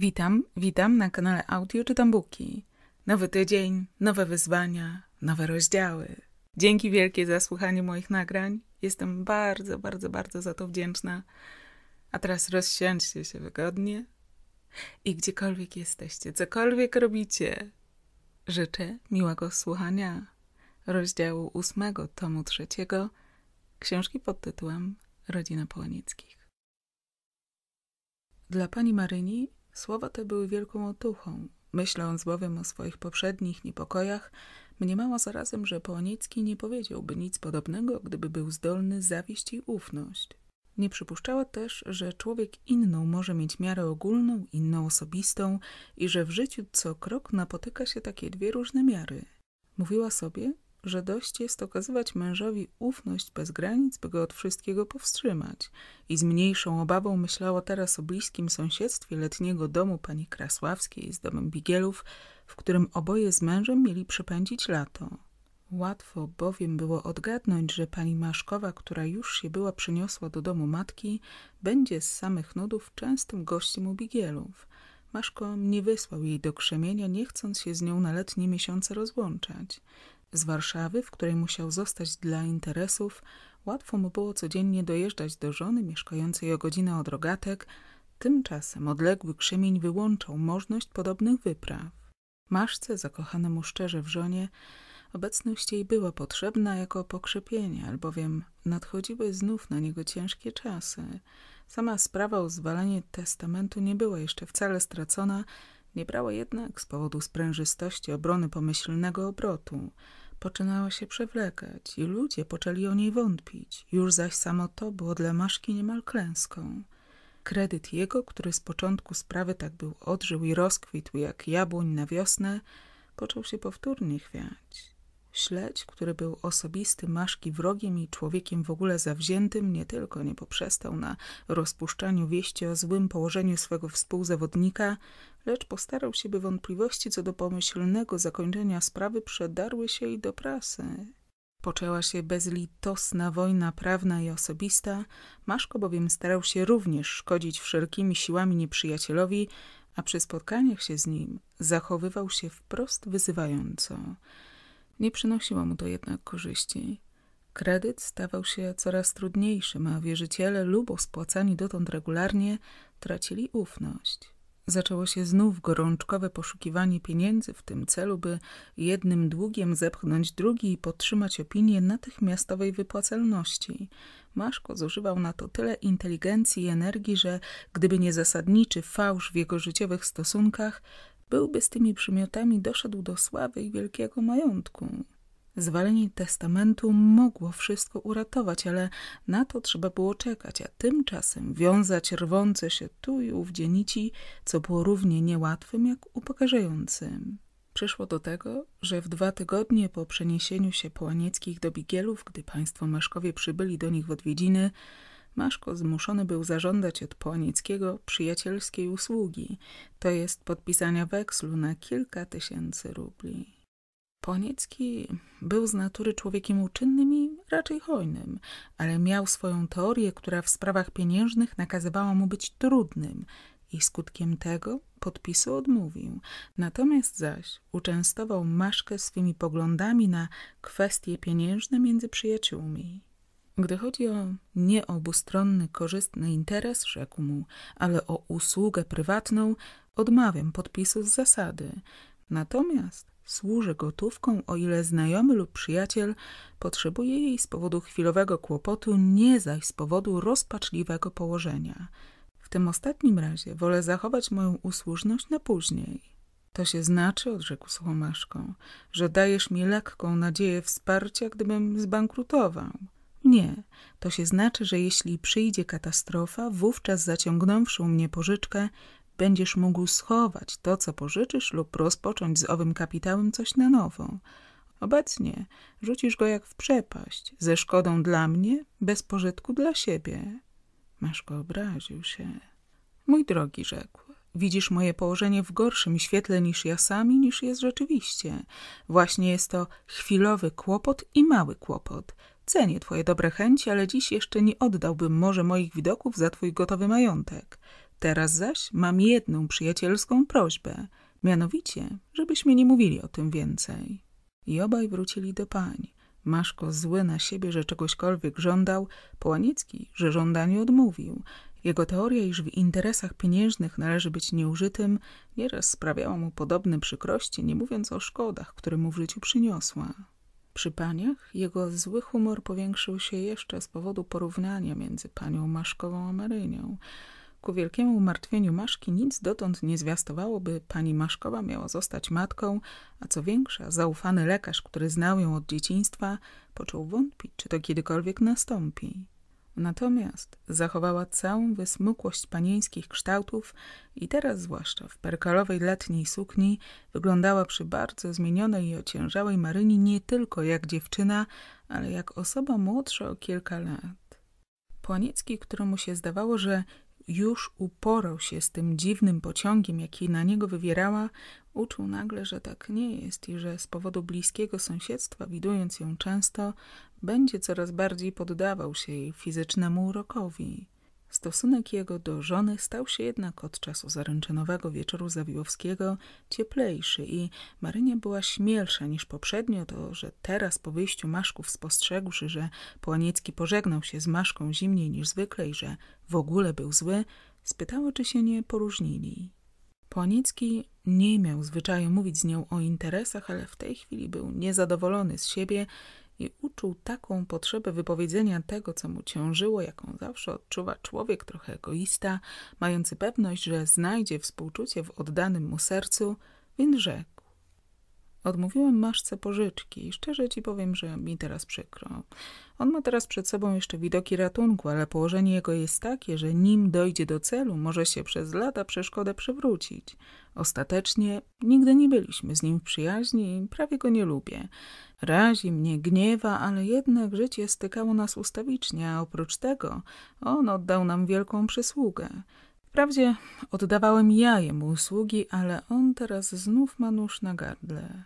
Witam, witam na kanale Audio Czytam Buki. Nowy tydzień, nowe wyzwania, nowe rozdziały. Dzięki wielkie za słuchanie moich nagrań. Jestem bardzo, bardzo, bardzo za to wdzięczna. A teraz rozsiądźcie się wygodnie i gdziekolwiek jesteście, cokolwiek robicie, życzę miłego słuchania rozdziału ósmego tomu trzeciego książki pod tytułem Rodzina Połanickich. Dla pani Maryni słowa te były wielką otuchą. Myśląc bowiem o swoich poprzednich niepokojach, mniemała zarazem, że Połanicki nie powiedziałby nic podobnego, gdyby był zdolny zawieść jej ufność. Nie przypuszczała też, że człowiek inną może mieć miarę ogólną, inną osobistą i że w życiu co krok napotyka się takie dwie różne miary. Mówiła sobie, że dość jest okazywać mężowi ufność bez granic, by go od wszystkiego powstrzymać. I z mniejszą obawą myślała teraz o bliskim sąsiedztwie letniego domu pani Krasławskiej z domem Bigielów, w którym oboje z mężem mieli przepędzić lato. Łatwo bowiem było odgadnąć, że pani Maszkowa, która już się była przyniosła do domu matki, będzie z samych nudów częstym gościem u Bigielów. Maszko nie wysłał jej do krzemienia, nie chcąc się z nią na letnie miesiące rozłączać. Z Warszawy, w której musiał zostać dla interesów, łatwo mu było codziennie dojeżdżać do żony mieszkającej o godzinę od rogatek, tymczasem odległy krzemień wyłączał możność podobnych wypraw. Maszce, zakochanemu szczerze w żonie, obecność jej była potrzebna jako pokrzepienie, albowiem nadchodziły znów na niego ciężkie czasy. Sama sprawa o zwalanie testamentu nie była jeszcze wcale stracona, nie brała jednak z powodu sprężystości obrony pomyślnego obrotu. Poczynała się przewlekać i ludzie poczęli o niej wątpić. Już zaś samo to było dla Maszki niemal klęską. Kredyt jego, który z początku sprawy tak był odżył i rozkwitł jak jabłoń na wiosnę, począł się powtórnie chwiać. Śledź, który był osobisty Maszki wrogiem i człowiekiem w ogóle zawziętym, nie tylko nie poprzestał na rozpuszczaniu wieści o złym położeniu swego współzawodnika, lecz postarał się, by wątpliwości co do pomyślnego zakończenia sprawy przedarły się i do prasy. Poczęła się bezlitosna wojna prawna i osobista, Maszko bowiem starał się również szkodzić wszelkimi siłami nieprzyjacielowi, a przy spotkaniach się z nim zachowywał się wprost wyzywająco. Nie przynosiło mu to jednak korzyści. Kredyt stawał się coraz trudniejszym, a wierzyciele, lubo spłacani dotąd regularnie, tracili ufność. Zaczęło się znów gorączkowe poszukiwanie pieniędzy w tym celu, by jednym długiem zepchnąć drugi i podtrzymać opinię natychmiastowej wypłacalności. Maszko zużywał na to tyle inteligencji i energii, że gdyby nie zasadniczy fałsz w jego życiowych stosunkach, byłby z tymi przymiotami doszedł do sławy i wielkiego majątku. Zwalenie testamentu mogło wszystko uratować, ale na to trzeba było czekać, a tymczasem wiązać rwące się tu i ówdzie nici, co było równie niełatwym jak upokarzającym. Przyszło do tego, że w dwa tygodnie po przeniesieniu się Połanieckich do Bigielów, gdy państwo Maszkowie przybyli do nich w odwiedziny, Maszko zmuszony był zażądać od Połanieckiego przyjacielskiej usługi, to jest podpisania wekslu na kilka tysięcy rubli. Poniecki był z natury człowiekiem uczynnym i raczej hojnym, ale miał swoją teorię, która w sprawach pieniężnych nakazywała mu być trudnym i skutkiem tego podpisu odmówił. Natomiast zaś uczęstował Maszkę swymi poglądami na kwestie pieniężne między przyjaciółmi. Gdy chodzi o nie obustronny, korzystny interes, rzekł mu, ale o usługę prywatną, odmawiam podpisu z zasady. Natomiast służę gotówką, o ile znajomy lub przyjaciel potrzebuje jej z powodu chwilowego kłopotu, nie zaś z powodu rozpaczliwego położenia. W tym ostatnim razie wolę zachować moją usłużność na później. To się znaczy, odrzekł słuchomaszką, że dajesz mi lekką nadzieję wsparcia, gdybym zbankrutował. Nie, to się znaczy, że jeśli przyjdzie katastrofa, wówczas zaciągnąwszy u mnie pożyczkę, będziesz mógł schować to, co pożyczysz lub rozpocząć z owym kapitałem coś na nowo. Obecnie rzucisz go jak w przepaść, ze szkodą dla mnie, bez pożytku dla siebie. Maszko obraził się. Mój drogi, rzekł, widzisz moje położenie w gorszym świetle niż ja sami, niż jest rzeczywiście. Właśnie jest to chwilowy kłopot i mały kłopot. Cenię twoje dobre chęci, ale dziś jeszcze nie oddałbym może moich widoków za twój gotowy majątek. Teraz zaś mam jedną przyjacielską prośbę, mianowicie, żebyśmy nie mówili o tym więcej. I obaj wrócili do pań. Maszko zły na siebie, że czegośkolwiek żądał, Połaniecki, że żądaniu odmówił. Jego teoria, iż w interesach pieniężnych należy być nieużytym, nieraz sprawiała mu podobne przykrości, nie mówiąc o szkodach, które mu w życiu przyniosła. Przy paniach jego zły humor powiększył się jeszcze z powodu porównania między panią Maszkową a Marynią. Ku wielkiemu umartwieniu Maszki nic dotąd nie zwiastowało, by pani Maszkowa miała zostać matką, a co większa, zaufany lekarz, który znał ją od dzieciństwa, począł wątpić, czy to kiedykolwiek nastąpi. Natomiast zachowała całą wysmukłość panieńskich kształtów i teraz zwłaszcza w perkalowej letniej sukni wyglądała przy bardzo zmienionej i ociężałej Maryni nie tylko jak dziewczyna, ale jak osoba młodsza o kilka lat. Płaniecki, któremu się zdawało, że już uporał się z tym dziwnym pociągiem, jaki na niego wywierała, uczuł nagle, że tak nie jest i że z powodu bliskiego sąsiedztwa, widując ją często, będzie coraz bardziej poddawał się jej fizycznemu urokowi. Stosunek jego do żony stał się jednak od czasu zaręczynowego wieczoru Zawiłowskiego cieplejszy i Marynia była śmielsza niż poprzednio, to że teraz po wyjściu Maszków spostrzegłszy, że Połaniecki pożegnał się z Maszką zimniej niż zwykle i że w ogóle był zły, spytała, czy się nie poróżnili. Połaniecki nie miał zwyczaju mówić z nią o interesach, ale w tej chwili był niezadowolony z siebie i uczuł taką potrzebę wypowiedzenia tego, co mu ciążyło, jaką zawsze odczuwa człowiek trochę egoista, mający pewność, że znajdzie współczucie w oddanym mu sercu, więc rzekł. Odmówiłem Maszce pożyczki i szczerze ci powiem, że mi teraz przykro. On ma teraz przed sobą jeszcze widoki ratunku, ale położenie jego jest takie, że nim dojdzie do celu, może się przez lata przeszkodę przewrócić. Ostatecznie nigdy nie byliśmy z nim w przyjaźni i prawie go nie lubię. Razi mnie, gniewa, ale jednak życie stykało nas ustawicznie, a oprócz tego on oddał nam wielką przysługę. Wprawdzie oddawałem ja jemu usługi, ale on teraz znów ma nóż na gardle.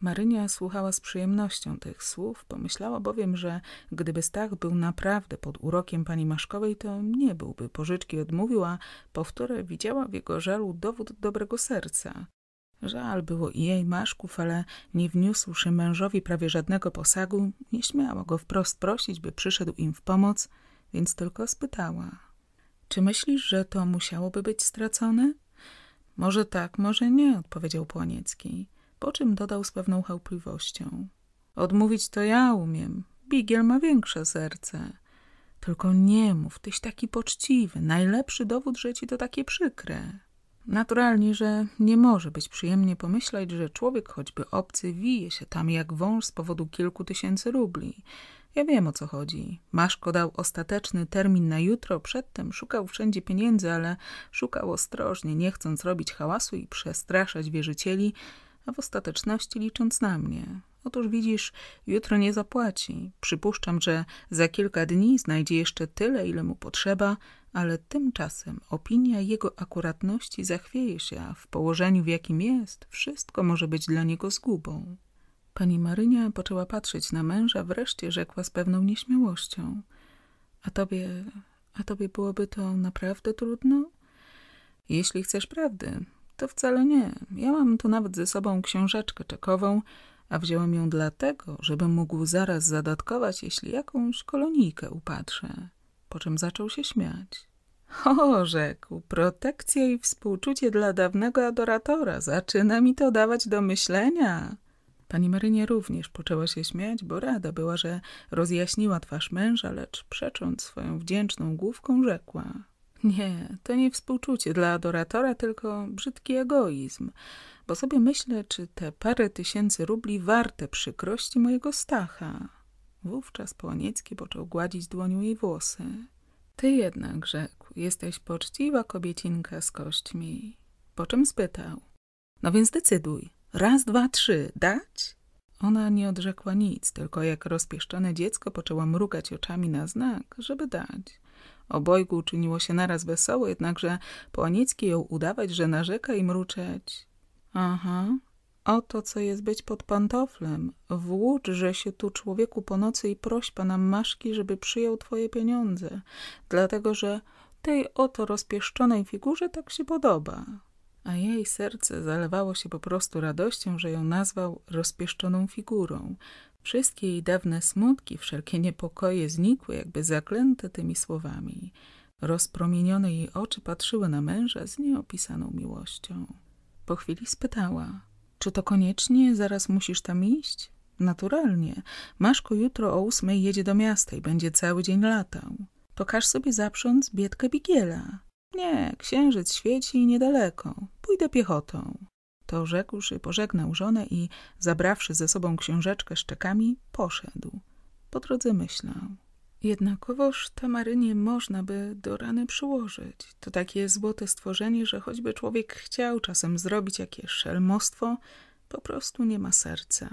Marynia słuchała z przyjemnością tych słów, pomyślała bowiem, że gdyby Stach był naprawdę pod urokiem pani Maszkowej, to nie byłby pożyczki odmówił, a powtórę widziała w jego żalu dowód dobrego serca. Żal było i jej Maszków, ale nie wniósłszy mężowi prawie żadnego posagu, nie śmiała go wprost prosić, by przyszedł im w pomoc, więc tylko spytała. Czy myślisz, że to musiałoby być stracone? Może tak, może nie, odpowiedział Płaniecki po czym dodał z pewną chełpliwością. Odmówić to ja umiem. Bigiel ma większe serce. Tylko nie mów, tyś taki poczciwy. Najlepszy dowód, że ci to takie przykre. Naturalnie, że nie może być przyjemnie pomyśleć, że człowiek choćby obcy wije się tam jak wąż z powodu kilku tysięcy rubli. Ja wiem o co chodzi. Maszko dał ostateczny termin na jutro, przedtem szukał wszędzie pieniędzy, ale szukał ostrożnie, nie chcąc robić hałasu i przestraszać wierzycieli, a w ostateczności licząc na mnie. Otóż widzisz, jutro nie zapłaci. Przypuszczam, że za kilka dni znajdzie jeszcze tyle, ile mu potrzeba, ale tymczasem opinia jego akuratności zachwieje się, a w położeniu, w jakim jest, wszystko może być dla niego zgubą. Pani Marynia poczęła patrzeć na męża, wreszcie rzekła z pewną nieśmiałością. A tobie, a tobie byłoby to naprawdę trudno? Jeśli chcesz prawdy, to wcale nie. Ja mam tu nawet ze sobą książeczkę czekową, a wziąłem ją dlatego, żebym mógł zaraz zadatkować, jeśli jakąś kolonijkę upatrzę. Po czym zaczął się śmiać. O, rzekł, protekcja i współczucie dla dawnego adoratora. Zaczyna mi to dawać do myślenia. Pani Marynie również poczęła się śmiać, bo rada była, że rozjaśniła twarz męża, lecz przecząc swoją wdzięczną główką, rzekła. Nie, to nie współczucie dla adoratora, tylko brzydki egoizm, bo sobie myślę, czy te parę tysięcy rubli warte przykrości mojego Stacha. Wówczas Połaniecki począł gładzić dłonią jej włosy. Ty jednak, rzekł, jesteś poczciwa kobiecinka z kośćmi. Po czym spytał. No więc decyduj. Raz, dwa, trzy. Dać? Ona nie odrzekła nic, tylko jak rozpieszczone dziecko poczęła mrugać oczami na znak, żeby dać. Obojgu uczyniło się naraz wesoło, jednakże Połaniecki ją udawać, że narzeka i mruczeć. Aha, oto co jest być pod pantoflem. Włóczże się tu człowieku po nocy i proś pana Maszki, żeby przyjął twoje pieniądze, dlatego że tej oto rozpieszczonej figurze tak się podoba. A jej serce zalewało się po prostu radością, że ją nazwał rozpieszczoną figurą. Wszystkie jej dawne smutki, wszelkie niepokoje znikły, jakby zaklęte tymi słowami. Rozpromienione jej oczy patrzyły na męża z nieopisaną miłością. Po chwili spytała, czy to koniecznie zaraz musisz tam iść? Naturalnie. Maszko jutro o ósmej jedzie do miasta i będzie cały dzień latał. To każ sobie zaprząc biedkę Bigiela. Nie, księżyc świeci niedaleko. Pójdę piechotą. To rzekłszy, pożegnał żonę i, zabrawszy ze sobą książeczkę z czekami, poszedł. Po drodze myślał. Jednakowoż Tamarynie można by do rany przyłożyć. To takie złote stworzenie, że choćby człowiek chciał czasem zrobić jakieś szelmostwo, po prostu nie ma serca.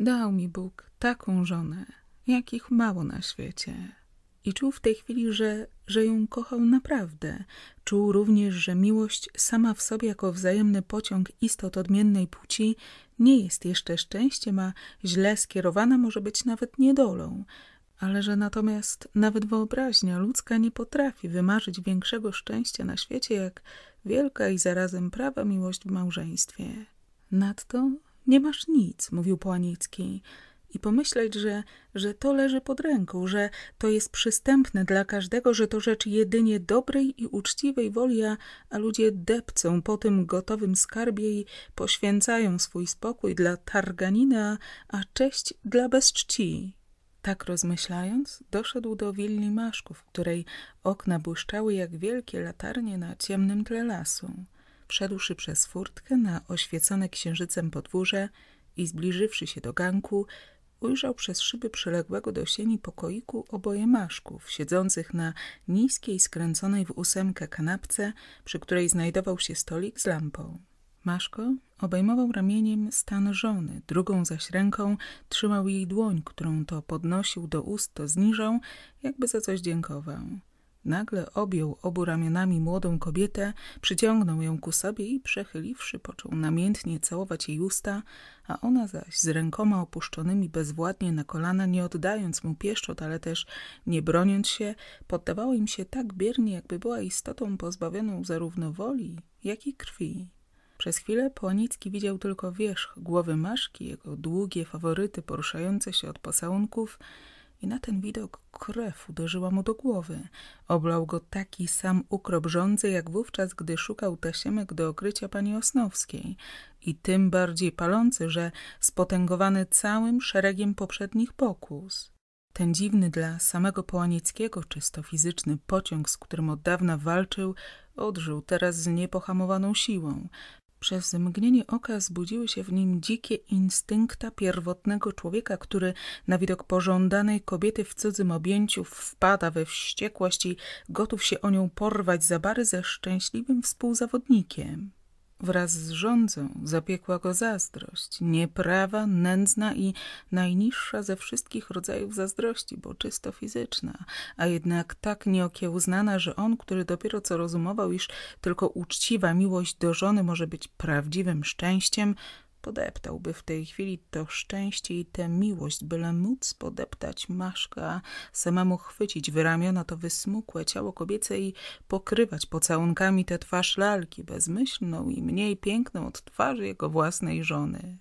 Dał mi Bóg taką żonę, jakich mało na świecie. I czuł w tej chwili, że, że ją kochał naprawdę. Czuł również, że miłość sama w sobie jako wzajemny pociąg istot odmiennej płci nie jest jeszcze szczęściem, a źle skierowana może być nawet niedolą, ale że natomiast nawet wyobraźnia ludzka nie potrafi wymarzyć większego szczęścia na świecie, jak wielka i zarazem prawa miłość w małżeństwie. Nadto nie masz nic, mówił Płanicki, i pomyśleć, że, że to leży pod ręką, że to jest przystępne dla każdego, że to rzecz jedynie dobrej i uczciwej woli, a, a ludzie depcą po tym gotowym skarbie i poświęcają swój spokój dla targaniny, a, cześć dla bezczci. Tak rozmyślając, doszedł do willi maszków, której okna błyszczały jak wielkie latarnie na ciemnym tle lasu. Wszedłszy przez furtkę na oświecone księżycem podwórze i zbliżywszy się do ganku, ujrzał przez szyby przyległego do sieni pokoiku oboje maszków, siedzących na niskiej, skręconej w ósemkę kanapce, przy której znajdował się stolik z lampą. Maszko obejmował ramieniem stan żony, drugą zaś ręką trzymał jej dłoń, którą to podnosił do ust, to zniżał, jakby za coś dziękował. Nagle objął obu ramionami młodą kobietę, przyciągnął ją ku sobie i przechyliwszy, począł namiętnie całować jej usta, a ona zaś z rękoma opuszczonymi bezwładnie na kolana, nie oddając mu pieszczot, ale też nie broniąc się, poddawała im się tak biernie, jakby była istotą pozbawioną zarówno woli, jak i krwi. Przez chwilę Płanicki widział tylko wierzch głowy Maszki, jego długie faworyty poruszające się od posałunków i na ten widok krew uderzyła mu do głowy. Oblał go taki sam ukrop żądzy, jak wówczas, gdy szukał tasiemek do okrycia pani Osnowskiej i tym bardziej palący, że spotęgowany całym szeregiem poprzednich pokus. Ten dziwny dla samego Połanickiego czysto fizyczny pociąg, z którym od dawna walczył, odżył teraz z niepohamowaną siłą. Przez mgnienie oka zbudziły się w nim dzikie instynkta pierwotnego człowieka, który na widok pożądanej kobiety w cudzym objęciu wpada we wściekłość i gotów się o nią porwać za bary ze szczęśliwym współzawodnikiem. Wraz z rządzą zapiekła go zazdrość, nieprawa, nędzna i najniższa ze wszystkich rodzajów zazdrości, bo czysto fizyczna, a jednak tak nieokiełznana, że on, który dopiero co rozumował, iż tylko uczciwa miłość do żony może być prawdziwym szczęściem, Podeptałby w tej chwili to szczęście i tę miłość, byle móc podeptać Maszka, samemu chwycić w ramiona to wysmukłe ciało kobiece i pokrywać pocałunkami tę twarz lalki, bezmyślną i mniej piękną od twarzy jego własnej żony.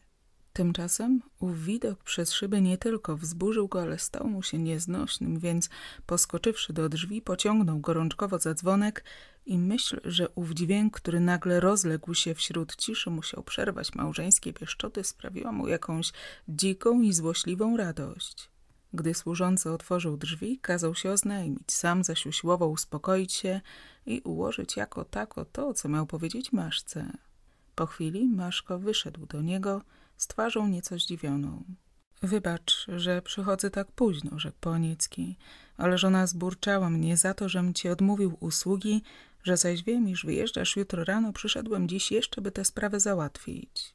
Tymczasem ów widok przez szyby nie tylko wzburzył go, ale stał mu się nieznośnym, więc poskoczywszy do drzwi, pociągnął gorączkowo za dzwonek i myśl, że ów dźwięk, który nagle rozległ się wśród ciszy, musiał przerwać małżeńskie pieszczoty, sprawiła mu jakąś dziką i złośliwą radość. Gdy służący otworzył drzwi, kazał się oznajmić, sam zaś usiłował uspokoić się i ułożyć jako tako to, co miał powiedzieć Maszce. Po chwili Maszko wyszedł do niego z twarzą nieco zdziwioną. Wybacz, że przychodzę tak późno, rzekł Poniecki, ale żona zburczała mnie za to, żem ci odmówił usługi, że zaś wiem, iż wyjeżdżasz jutro rano, przyszedłem dziś jeszcze, by tę sprawę załatwić.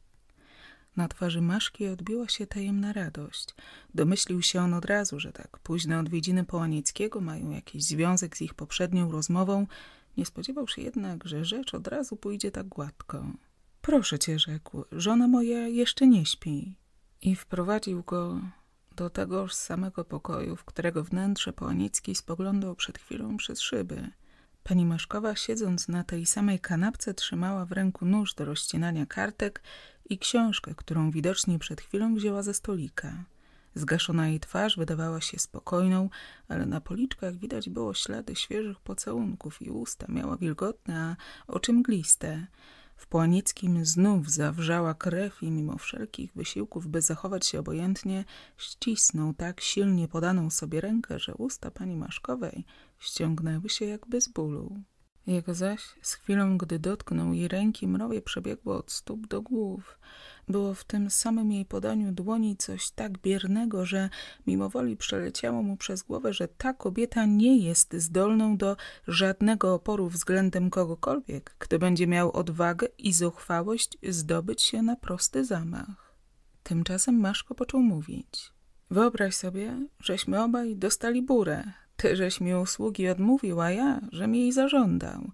Na twarzy Maszki odbiła się tajemna radość. Domyślił się on od razu, że tak późne odwiedziny Połanieckiego mają jakiś związek z ich poprzednią rozmową. Nie spodziewał się jednak, że rzecz od razu pójdzie tak gładko. Proszę cię, rzekł, żona moja jeszcze nie śpi. I wprowadził go do tegoż samego pokoju, w którego wnętrze Połanicki spoglądał przed chwilą przez szyby. Pani Maszkowa, siedząc na tej samej kanapce, trzymała w ręku nóż do rozcinania kartek i książkę, którą widocznie przed chwilą wzięła ze stolika. Zgaszona jej twarz wydawała się spokojną, ale na policzkach widać było ślady świeżych pocałunków i usta miała wilgotne, a oczy mgliste. W Płanickim znów zawrzała krew i mimo wszelkich wysiłków, by zachować się obojętnie, ścisnął tak silnie podaną sobie rękę, że usta pani Maszkowej ściągnęły się jakby z bólu. Jego zaś, z chwilą, gdy dotknął jej ręki, mrowie przebiegło od stóp do głów. Było w tym samym jej podaniu dłoni coś tak biernego, że mimowoli przeleciało mu przez głowę, że ta kobieta nie jest zdolną do żadnego oporu względem kogokolwiek, kto będzie miał odwagę i zuchwałość zdobyć się na prosty zamach. Tymczasem Maszko począł mówić. Wyobraź sobie, żeśmy obaj dostali burę. Ty żeś mi usługi odmówił, a ja, żem jej zażądał.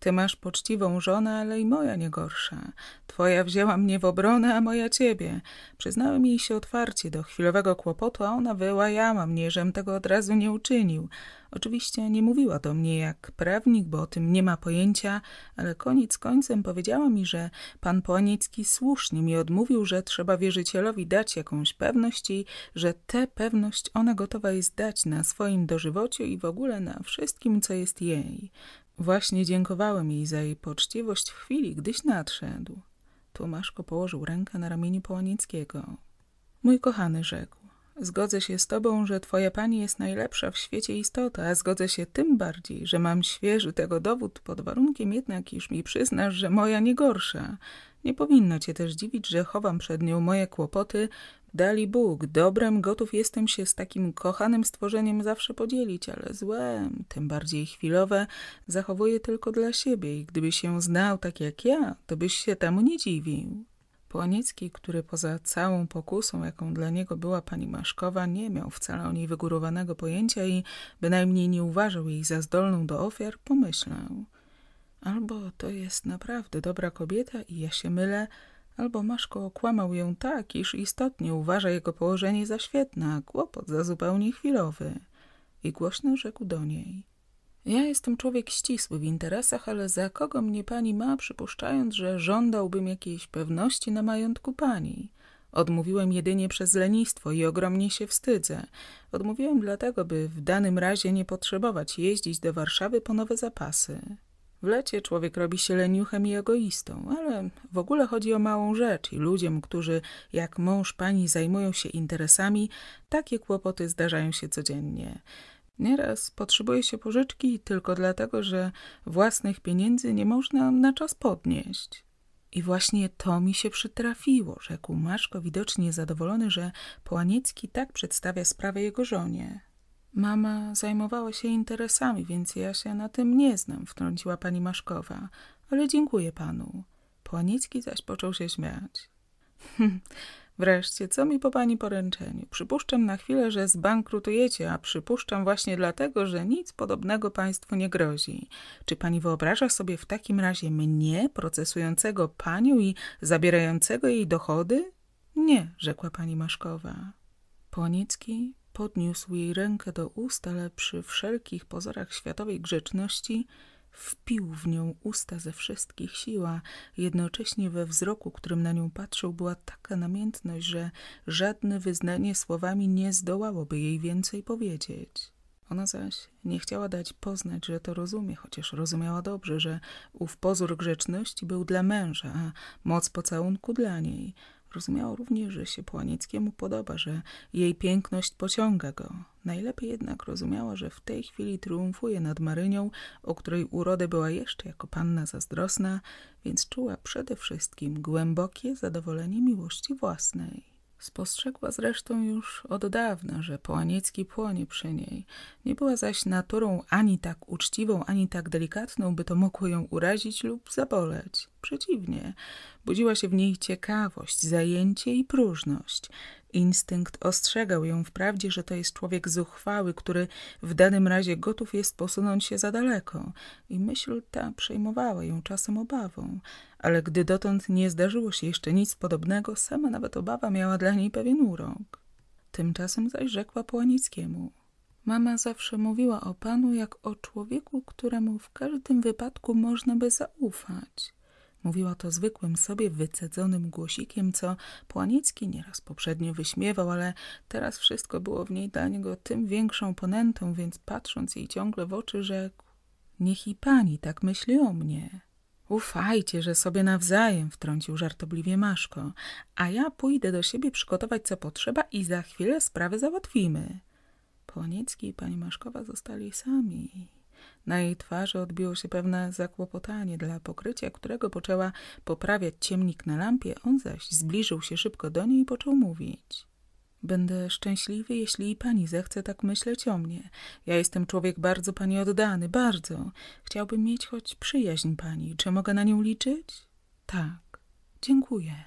Ty masz poczciwą żonę, ale i moja nie gorsza. Twoja wzięła mnie w obronę, a moja ciebie. Przyznałem jej się otwarcie do chwilowego kłopotu, a ona wyłajała mnie, żem tego od razu nie uczynił. Oczywiście nie mówiła do mnie jak prawnik, bo o tym nie ma pojęcia, ale koniec końcem powiedziała mi, że pan Połaniecki słusznie mi odmówił, że trzeba wierzycielowi dać jakąś pewność i że tę pewność ona gotowa jest dać na swoim dożywociu i w ogóle na wszystkim, co jest jej. Właśnie dziękowałem jej za jej poczciwość w chwili, gdyś nadszedł. Tłumaszko położył rękę na ramieniu Połanickiego. Mój kochany, rzekł, zgodzę się z tobą, że twoja pani jest najlepsza w świecie istota, a zgodzę się tym bardziej, że mam świeży tego dowód pod warunkiem jednak, iż mi przyznasz, że moja nie gorsza. Nie powinno cię też dziwić, że chowam przed nią moje kłopoty, Dali Bóg, dobrem gotów jestem się z takim kochanym stworzeniem zawsze podzielić, ale złem, tym bardziej chwilowe, zachowuję tylko dla siebie i gdyby się znał tak jak ja, to byś się temu nie dziwił. Płaniecki, który poza całą pokusą, jaką dla niego była pani Maszkowa, nie miał wcale o niej wygórowanego pojęcia i bynajmniej nie uważał jej za zdolną do ofiar, pomyślał. Albo to jest naprawdę dobra kobieta i ja się mylę, Albo Maszko okłamał ją tak, iż istotnie uważa jego położenie za świetne, a kłopot za zupełnie chwilowy. I głośno rzekł do niej. Ja jestem człowiek ścisły w interesach, ale za kogo mnie pani ma, przypuszczając, że żądałbym jakiejś pewności na majątku pani? Odmówiłem jedynie przez lenistwo i ogromnie się wstydzę. Odmówiłem dlatego, by w danym razie nie potrzebować jeździć do Warszawy po nowe zapasy. W lecie człowiek robi się leniuchem i egoistą, ale w ogóle chodzi o małą rzecz i ludziom, którzy jak mąż pani zajmują się interesami, takie kłopoty zdarzają się codziennie. Nieraz potrzebuje się pożyczki tylko dlatego, że własnych pieniędzy nie można na czas podnieść. I właśnie to mi się przytrafiło, rzekł Maszko, widocznie zadowolony, że Połaniecki tak przedstawia sprawę jego żonie. Mama zajmowała się interesami, więc ja się na tym nie znam, wtrąciła pani Maszkowa. Ale dziękuję panu. Płanicki zaś począł się śmiać. Wreszcie, co mi po pani poręczeniu? Przypuszczam na chwilę, że zbankrutujecie, a przypuszczam właśnie dlatego, że nic podobnego państwu nie grozi. Czy pani wyobraża sobie w takim razie mnie, procesującego panią i zabierającego jej dochody? Nie, rzekła pani Maszkowa. Płanicki podniósł jej rękę do ust, ale przy wszelkich pozorach światowej grzeczności wpił w nią usta ze wszystkich sił, a jednocześnie we wzroku, którym na nią patrzył, była taka namiętność, że żadne wyznanie słowami nie zdołałoby jej więcej powiedzieć. Ona zaś nie chciała dać poznać, że to rozumie, chociaż rozumiała dobrze, że ów pozór grzeczności był dla męża, a moc pocałunku dla niej – Rozumiała również, że się Płanieckiemu podoba, że jej piękność pociąga go. Najlepiej jednak rozumiała, że w tej chwili triumfuje nad Marynią, o której urodę była jeszcze jako panna zazdrosna, więc czuła przede wszystkim głębokie zadowolenie miłości własnej. Spostrzegła zresztą już od dawna, że Połaniecki płonie przy niej. Nie była zaś naturą ani tak uczciwą, ani tak delikatną, by to mogło ją urazić lub zaboleć. Przeciwnie, budziła się w niej ciekawość, zajęcie i próżność. Instynkt ostrzegał ją wprawdzie, że to jest człowiek zuchwały, który w danym razie gotów jest posunąć się za daleko i myśl ta przejmowała ją czasem obawą, ale gdy dotąd nie zdarzyło się jeszcze nic podobnego, sama nawet obawa miała dla niej pewien urok. Tymczasem zaś rzekła Połanickiemu. Mama zawsze mówiła o panu jak o człowieku, któremu w każdym wypadku można by zaufać. Mówiła to zwykłym sobie wycedzonym głosikiem, co Płanicki nieraz poprzednio wyśmiewał, ale teraz wszystko było w niej dla niego tym większą ponętą, więc patrząc jej ciągle w oczy, rzekł Niech i pani tak myśli o mnie. Ufajcie, że sobie nawzajem, wtrącił żartobliwie Maszko, a ja pójdę do siebie przygotować co potrzeba i za chwilę sprawę załatwimy. Płoniecki i pani Maszkowa zostali sami. Na jej twarzy odbiło się pewne zakłopotanie, dla pokrycia którego poczęła poprawiać ciemnik na lampie, on zaś zbliżył się szybko do niej i począł mówić. Będę szczęśliwy, jeśli i pani zechce tak myśleć o mnie. Ja jestem człowiek bardzo pani oddany, bardzo. Chciałbym mieć choć przyjaźń pani. Czy mogę na nią liczyć? Tak, dziękuję.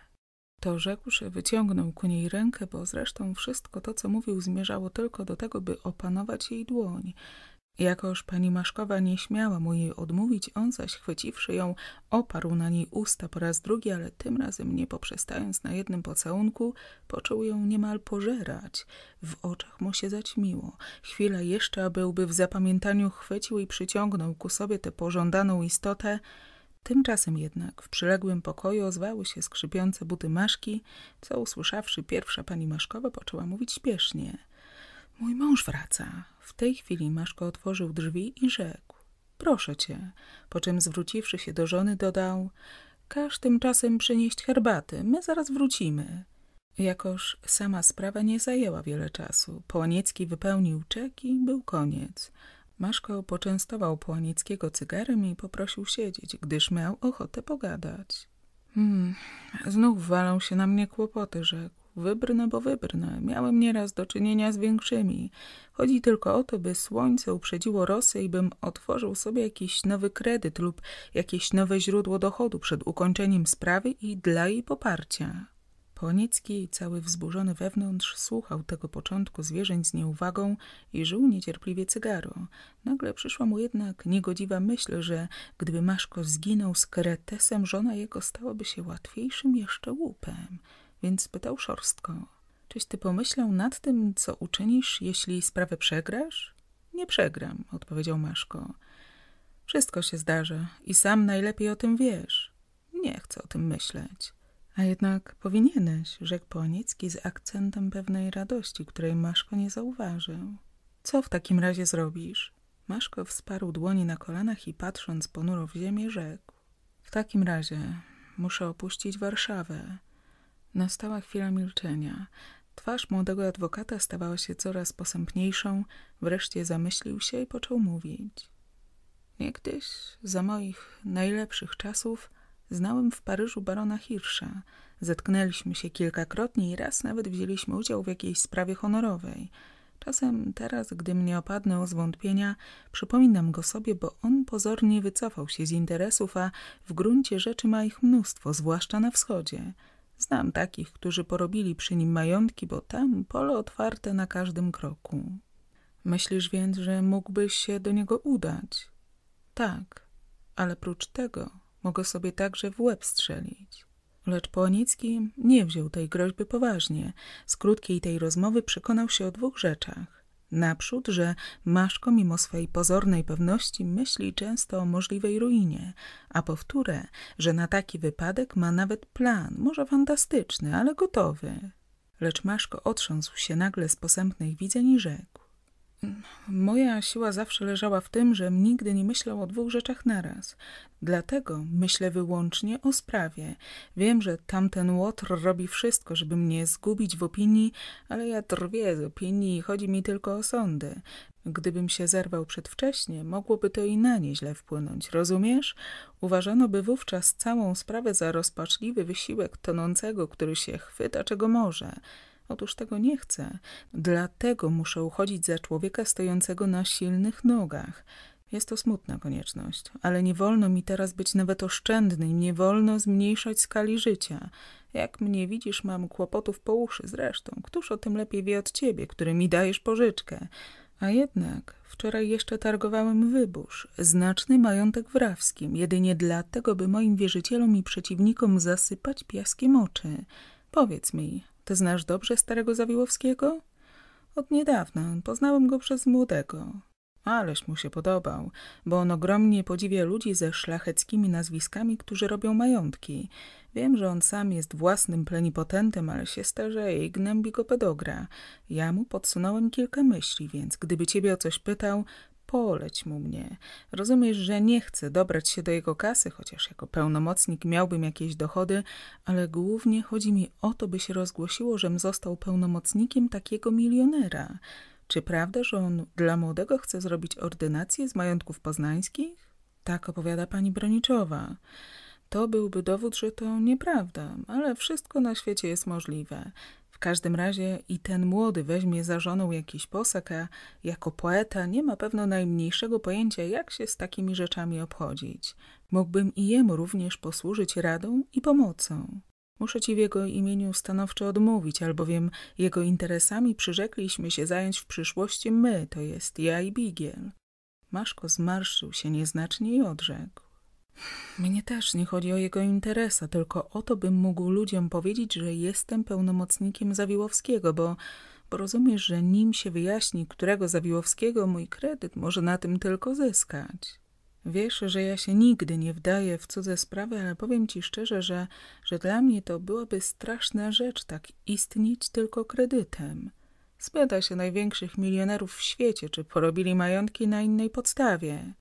To rzekłszy, wyciągnął ku niej rękę, bo zresztą wszystko to, co mówił, zmierzało tylko do tego, by opanować jej dłoń. Jakoż pani Maszkowa nie śmiała mu jej odmówić, on zaś chwyciwszy ją, oparł na niej usta po raz drugi, ale tym razem nie poprzestając na jednym pocałunku, począł ją niemal pożerać. W oczach mu się zaćmiło. Chwila jeszcze, a byłby w zapamiętaniu chwycił i przyciągnął ku sobie tę pożądaną istotę. Tymczasem jednak w przyległym pokoju ozwały się skrzypiące buty Maszki, co usłyszawszy pierwsza pani Maszkowa poczęła mówić śpiesznie – Mój mąż wraca. W tej chwili Maszko otworzył drzwi i rzekł. Proszę cię. Po czym zwróciwszy się do żony dodał. Każ tymczasem przynieść herbaty. My zaraz wrócimy. Jakoż sama sprawa nie zajęła wiele czasu. Połaniecki wypełnił czek i był koniec. Maszko poczęstował Połanieckiego cygarem i poprosił siedzieć, gdyż miał ochotę pogadać. Hmm, znów walą się na mnie kłopoty, rzekł. Wybrnę, bo wybrnę. Miałem nieraz do czynienia z większymi. Chodzi tylko o to, by słońce uprzedziło rosę i bym otworzył sobie jakiś nowy kredyt lub jakieś nowe źródło dochodu przed ukończeniem sprawy i dla jej poparcia. Poniecki, cały wzburzony wewnątrz, słuchał tego początku zwierzeń z nieuwagą i żył niecierpliwie cygaro. Nagle przyszła mu jednak niegodziwa myśl, że gdyby Maszko zginął z kretesem, żona jego stałaby się łatwiejszym jeszcze łupem więc spytał szorstko. Czyś ty pomyślał nad tym, co uczynisz, jeśli sprawę przegrasz? Nie przegram, odpowiedział Maszko. Wszystko się zdarza i sam najlepiej o tym wiesz. Nie chcę o tym myśleć. A jednak powinieneś, rzekł Poniecki z akcentem pewnej radości, której Maszko nie zauważył. Co w takim razie zrobisz? Maszko wsparł dłoni na kolanach i patrząc ponuro w ziemię rzekł. W takim razie muszę opuścić Warszawę. Nastała chwila milczenia. Twarz młodego adwokata stawała się coraz posępniejszą, wreszcie zamyślił się i począł mówić. Niegdyś, za moich najlepszych czasów, znałem w Paryżu barona Hirscha. Zetknęliśmy się kilkakrotnie i raz nawet wzięliśmy udział w jakiejś sprawie honorowej. Czasem teraz, gdy mnie opadnę o zwątpienia, przypominam go sobie, bo on pozornie wycofał się z interesów, a w gruncie rzeczy ma ich mnóstwo, zwłaszcza na wschodzie. Znam takich, którzy porobili przy nim majątki, bo tam pole otwarte na każdym kroku. Myślisz więc, że mógłbyś się do niego udać? Tak, ale prócz tego mogę sobie także w łeb strzelić. Lecz Połanicki nie wziął tej groźby poważnie. Z krótkiej tej rozmowy przekonał się o dwóch rzeczach. Naprzód, że Maszko mimo swej pozornej pewności myśli często o możliwej ruinie, a powtórę, że na taki wypadek ma nawet plan, może fantastyczny, ale gotowy. Lecz Maszko otrząsł się nagle z posępnych widzeń i rzekł. Moja siła zawsze leżała w tym, że nigdy nie myślał o dwóch rzeczach naraz. Dlatego myślę wyłącznie o sprawie. Wiem, że tamten łotr robi wszystko, żeby mnie zgubić w opinii, ale ja drwię z opinii i chodzi mi tylko o sądy. Gdybym się zerwał przedwcześnie, mogłoby to i na nie źle wpłynąć, rozumiesz? Uważano by wówczas całą sprawę za rozpaczliwy wysiłek tonącego, który się chwyta czego może – Otóż tego nie chcę. Dlatego muszę uchodzić za człowieka stojącego na silnych nogach. Jest to smutna konieczność, ale nie wolno mi teraz być nawet oszczędny i nie wolno zmniejszać skali życia. Jak mnie widzisz, mam kłopotów po uszy zresztą. Któż o tym lepiej wie od ciebie, który mi dajesz pożyczkę? A jednak wczoraj jeszcze targowałem wybór, znaczny majątek wrawskim, jedynie dlatego, by moim wierzycielom i przeciwnikom zasypać piaskiem oczy. Powiedz mi, ty znasz dobrze starego Zawiłowskiego? Od niedawna. Poznałem go przez młodego. Aleś mu się podobał, bo on ogromnie podziwia ludzi ze szlacheckimi nazwiskami, którzy robią majątki. Wiem, że on sam jest własnym plenipotentem, ale się starzeje i gnębi go pedogra. Ja mu podsunąłem kilka myśli, więc gdyby ciebie o coś pytał, poleć mu mnie. Rozumiesz, że nie chcę dobrać się do jego kasy, chociaż jako pełnomocnik miałbym jakieś dochody, ale głównie chodzi mi o to, by się rozgłosiło, żem został pełnomocnikiem takiego milionera. Czy prawda, że on dla młodego chce zrobić ordynację z majątków poznańskich? Tak opowiada pani Broniczowa. To byłby dowód, że to nieprawda, ale wszystko na świecie jest możliwe. Każdym razie i ten młody weźmie za żoną jakiś posag, a jako poeta nie ma pewno najmniejszego pojęcia, jak się z takimi rzeczami obchodzić. Mógłbym i jemu również posłużyć radą i pomocą. Muszę ci w jego imieniu stanowczo odmówić, albowiem jego interesami przyrzekliśmy się zająć w przyszłości my, to jest ja i Bigiel. Maszko zmarszył się nieznacznie i odrzekł. Mnie też nie chodzi o jego interesa, tylko o to, bym mógł ludziom powiedzieć, że jestem pełnomocnikiem Zawiłowskiego, bo, bo rozumiesz, że nim się wyjaśni, którego Zawiłowskiego mój kredyt może na tym tylko zyskać. Wiesz, że ja się nigdy nie wdaję w cudze sprawy, ale powiem ci szczerze, że, że dla mnie to byłaby straszna rzecz tak istnieć tylko kredytem. Spytaj się największych milionerów w świecie, czy porobili majątki na innej podstawie.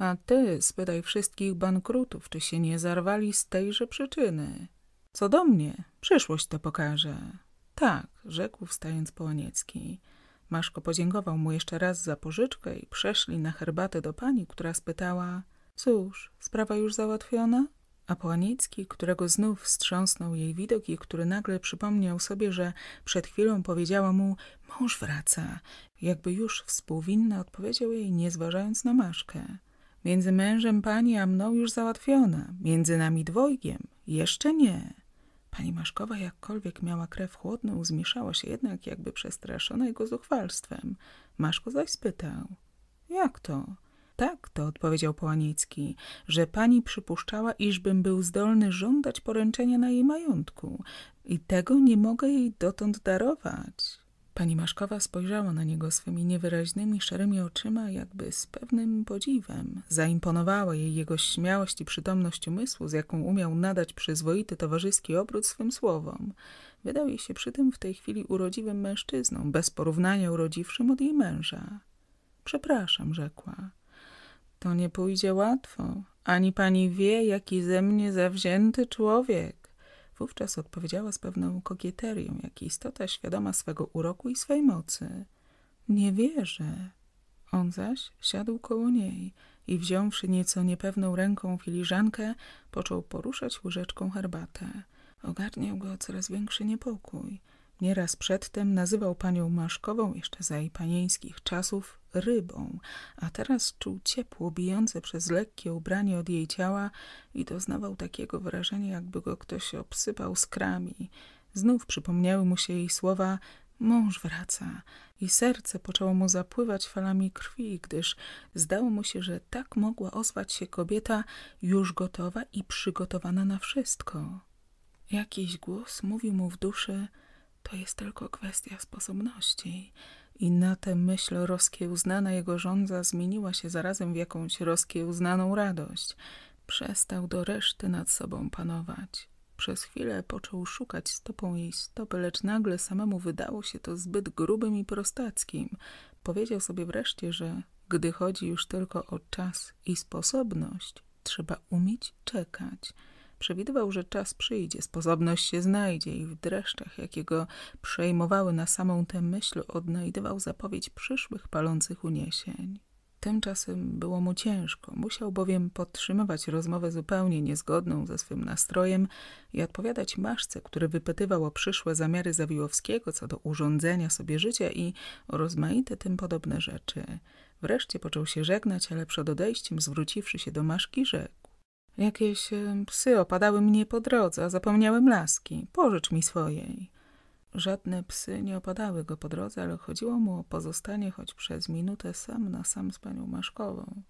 A ty spytaj wszystkich bankrutów, czy się nie zarwali z tejże przyczyny. Co do mnie, przyszłość to pokaże. Tak, rzekł wstając Połaniecki. Maszko podziękował mu jeszcze raz za pożyczkę i przeszli na herbatę do pani, która spytała Cóż, sprawa już załatwiona? A Połanicki, którego znów wstrząsnął jej widok i który nagle przypomniał sobie, że przed chwilą powiedziała mu mąż wraca, jakby już współwinny odpowiedział jej, nie zważając na Maszkę. Między mężem pani a mną już załatwiona, między nami dwojgiem jeszcze nie. Pani Maszkowa jakkolwiek miała krew chłodną, zmieszała się jednak jakby przestraszona jego zuchwalstwem. Maszko zaś spytał. Jak to? Tak to, odpowiedział Połanicki, że pani przypuszczała, iżbym był zdolny żądać poręczenia na jej majątku i tego nie mogę jej dotąd darować. Pani Maszkowa spojrzała na niego swymi niewyraźnymi, szarymi oczyma, jakby z pewnym podziwem. Zaimponowała jej jego śmiałość i przytomność umysłu, z jaką umiał nadać przyzwoity towarzyski obrót swym słowom. Wydał jej się przy tym w tej chwili urodziwym mężczyzną, bez porównania urodziwszym od jej męża. Przepraszam, rzekła. To nie pójdzie łatwo. Ani pani wie, jaki ze mnie zawzięty człowiek. Wówczas odpowiedziała z pewną kokieterią, jak istota świadoma swego uroku i swej mocy. Nie wierzę. On zaś siadł koło niej i wziąwszy nieco niepewną ręką filiżankę, począł poruszać łyżeczką herbatę. Ogarniał go coraz większy niepokój. Nieraz przedtem nazywał panią Maszkową, jeszcze za jej panieńskich czasów, rybą, a teraz czuł ciepło bijące przez lekkie ubranie od jej ciała i doznawał takiego wrażenia, jakby go ktoś obsypał skrami. Znów przypomniały mu się jej słowa Mąż wraca i serce poczęło mu zapływać falami krwi, gdyż zdało mu się, że tak mogła ozwać się kobieta już gotowa i przygotowana na wszystko. Jakiś głos mówił mu w duszy, to jest tylko kwestia sposobności. I na tę myśl rozkiełznana jego żądza zmieniła się zarazem w jakąś rozkiełznaną radość. Przestał do reszty nad sobą panować. Przez chwilę począł szukać stopą jej stopy, lecz nagle samemu wydało się to zbyt grubym i prostackim. Powiedział sobie wreszcie, że gdy chodzi już tylko o czas i sposobność, trzeba umieć czekać – Przewidywał, że czas przyjdzie, sposobność się znajdzie i w dreszczach, jakiego przejmowały na samą tę myśl, odnajdywał zapowiedź przyszłych palących uniesień. Tymczasem było mu ciężko, musiał bowiem podtrzymywać rozmowę zupełnie niezgodną ze swym nastrojem i odpowiadać Maszce, który wypytywał o przyszłe zamiary Zawiłowskiego co do urządzenia sobie życia i o rozmaite tym podobne rzeczy. Wreszcie począł się żegnać, ale przed odejściem, zwróciwszy się do Maszki, rzekł Jakieś psy opadały mnie po drodze, a zapomniałem laski. Pożycz mi swojej. Żadne psy nie opadały go po drodze, ale chodziło mu o pozostanie choć przez minutę sam na sam z panią Maszkową.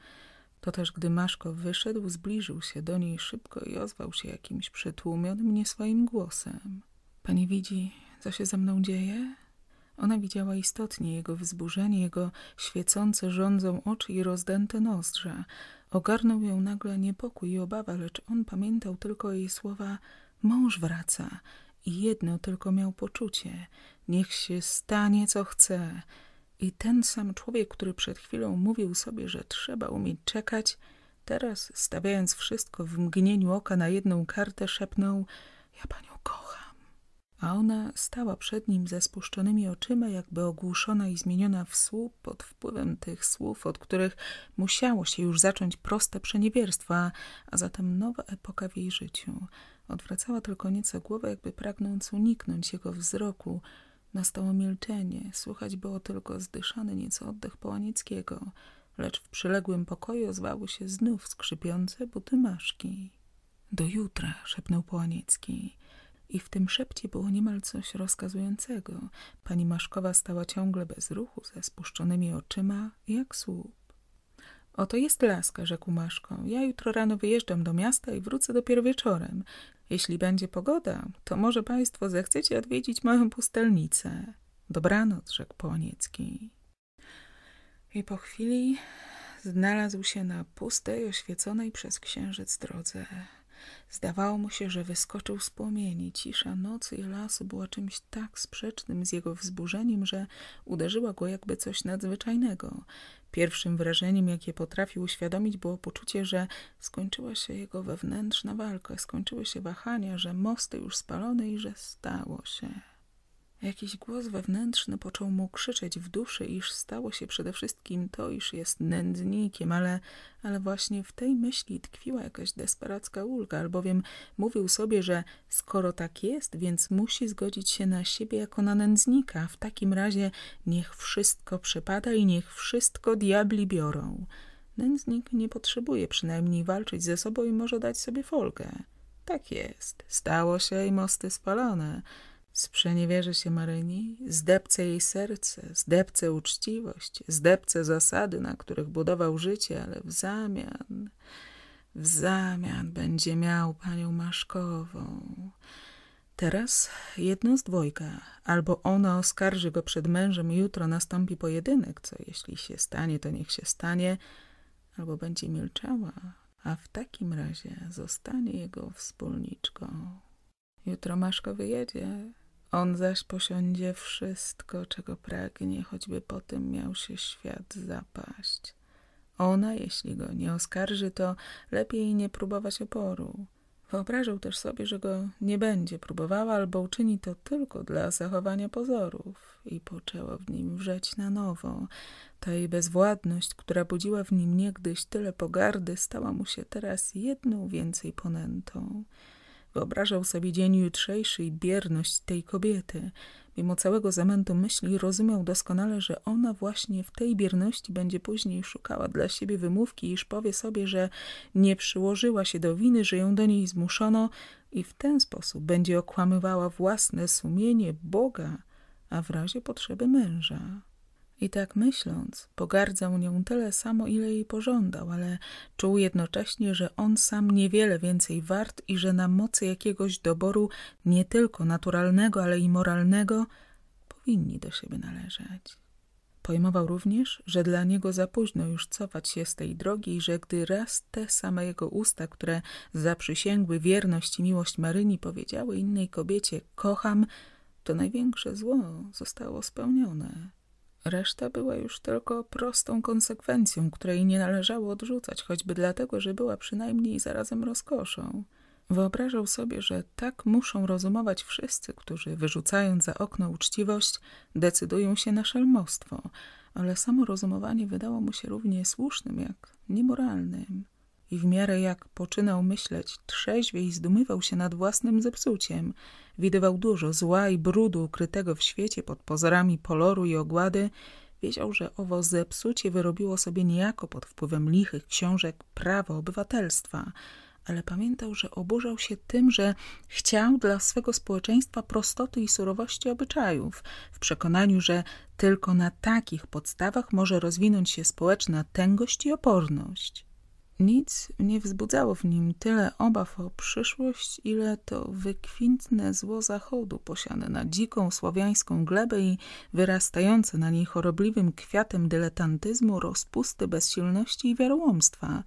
To też, gdy Maszko wyszedł, zbliżył się do niej szybko i ozwał się jakimś przytłumionym nie swoim głosem. Pani widzi, co się ze mną dzieje? Ona widziała istotnie jego wzburzenie, jego świecące rządzą oczy i rozdęte nozdrza. Ogarnął ją nagle niepokój i obawa, lecz on pamiętał tylko jej słowa mąż wraca i jedno tylko miał poczucie niech się stanie co chce. I ten sam człowiek, który przed chwilą mówił sobie, że trzeba umieć czekać, teraz, stawiając wszystko w mgnieniu oka na jedną kartę, szepnął ja panią kocham a ona stała przed nim ze spuszczonymi oczyma, jakby ogłuszona i zmieniona w słup pod wpływem tych słów, od których musiało się już zacząć proste przeniewierstwo, a, a zatem nowa epoka w jej życiu. Odwracała tylko nieco głowę, jakby pragnąc uniknąć jego wzroku. Nastało milczenie, słychać było tylko zdyszany nieco oddech Połanieckiego, lecz w przyległym pokoju ozwały się znów skrzypiące buty Maszki. Do jutra, szepnął Połaniecki i w tym szepcie było niemal coś rozkazującego. Pani Maszkowa stała ciągle bez ruchu, ze spuszczonymi oczyma, jak słup. Oto jest laska, rzekł Maszko. Ja jutro rano wyjeżdżam do miasta i wrócę dopiero wieczorem. Jeśli będzie pogoda, to może państwo zechcecie odwiedzić moją pustelnicę. Dobranoc, rzekł Połaniecki. I po chwili znalazł się na pustej, oświeconej przez księżyc drodze. Zdawało mu się, że wyskoczył z płomieni. Cisza nocy i lasu była czymś tak sprzecznym z jego wzburzeniem, że uderzyła go jakby coś nadzwyczajnego. Pierwszym wrażeniem, jakie potrafił uświadomić, było poczucie, że skończyła się jego wewnętrzna walka, skończyły się wahania, że mosty już spalone i że stało się. Jakiś głos wewnętrzny począł mu krzyczeć w duszy, iż stało się przede wszystkim to, iż jest nędznikiem, ale, ale właśnie w tej myśli tkwiła jakaś desperacka ulga, albowiem mówił sobie, że skoro tak jest, więc musi zgodzić się na siebie jako na nędznika. W takim razie niech wszystko przepada i niech wszystko diabli biorą. Nędznik nie potrzebuje przynajmniej walczyć ze sobą i może dać sobie folgę. Tak jest. Stało się i mosty spalone. Sprzeniewierzy się Maryni, zdepce jej serce, zdepce uczciwość, zdepce zasady, na których budował życie, ale w zamian, w zamian będzie miał panią Maszkową. Teraz jedno z dwojga. Albo ona oskarży go przed mężem i jutro nastąpi pojedynek, co jeśli się stanie, to niech się stanie, albo będzie milczała, a w takim razie zostanie jego wspólniczką. Jutro Maszko wyjedzie, on zaś posiądzie wszystko, czego pragnie, choćby po tym miał się świat zapaść. Ona, jeśli go nie oskarży, to lepiej nie próbować oporu. Wyobrażał też sobie, że go nie będzie próbowała, albo uczyni to tylko dla zachowania pozorów i poczęło w nim wrzeć na nowo. Ta jej bezwładność, która budziła w nim niegdyś tyle pogardy, stała mu się teraz jedną więcej ponętą. Wyobrażał sobie dzień jutrzejszy i bierność tej kobiety. Mimo całego zamętu myśli rozumiał doskonale, że ona właśnie w tej bierności będzie później szukała dla siebie wymówki, iż powie sobie, że nie przyłożyła się do winy, że ją do niej zmuszono i w ten sposób będzie okłamywała własne sumienie Boga, a w razie potrzeby męża. I tak myśląc, pogardzał nią tyle samo, ile jej pożądał, ale czuł jednocześnie, że on sam niewiele więcej wart i że na mocy jakiegoś doboru, nie tylko naturalnego, ale i moralnego, powinni do siebie należeć. Pojmował również, że dla niego za późno już cofać się z tej drogi i że gdy raz te same jego usta, które zaprzysięgły wierność i miłość Maryni, powiedziały innej kobiecie kocham, to największe zło zostało spełnione. Reszta była już tylko prostą konsekwencją, której nie należało odrzucać, choćby dlatego, że była przynajmniej zarazem rozkoszą. Wyobrażał sobie, że tak muszą rozumować wszyscy, którzy, wyrzucając za okno uczciwość, decydują się na szelmostwo, ale samo rozumowanie wydało mu się równie słusznym jak niemoralnym i w miarę jak poczynał myśleć trzeźwiej zdumywał się nad własnym zepsuciem. Widywał dużo zła i brudu ukrytego w świecie pod pozorami poloru i ogłady. Wiedział, że owo zepsucie wyrobiło sobie niejako pod wpływem lichych książek prawo obywatelstwa, ale pamiętał, że oburzał się tym, że chciał dla swego społeczeństwa prostoty i surowości obyczajów, w przekonaniu, że tylko na takich podstawach może rozwinąć się społeczna tęgość i oporność. Nic nie wzbudzało w nim tyle obaw o przyszłość, ile to wykwintne zło zachodu, posiane na dziką słowiańską glebę i wyrastające na niej chorobliwym kwiatem dyletantyzmu, rozpusty, bezsilności i wiarołomstwa.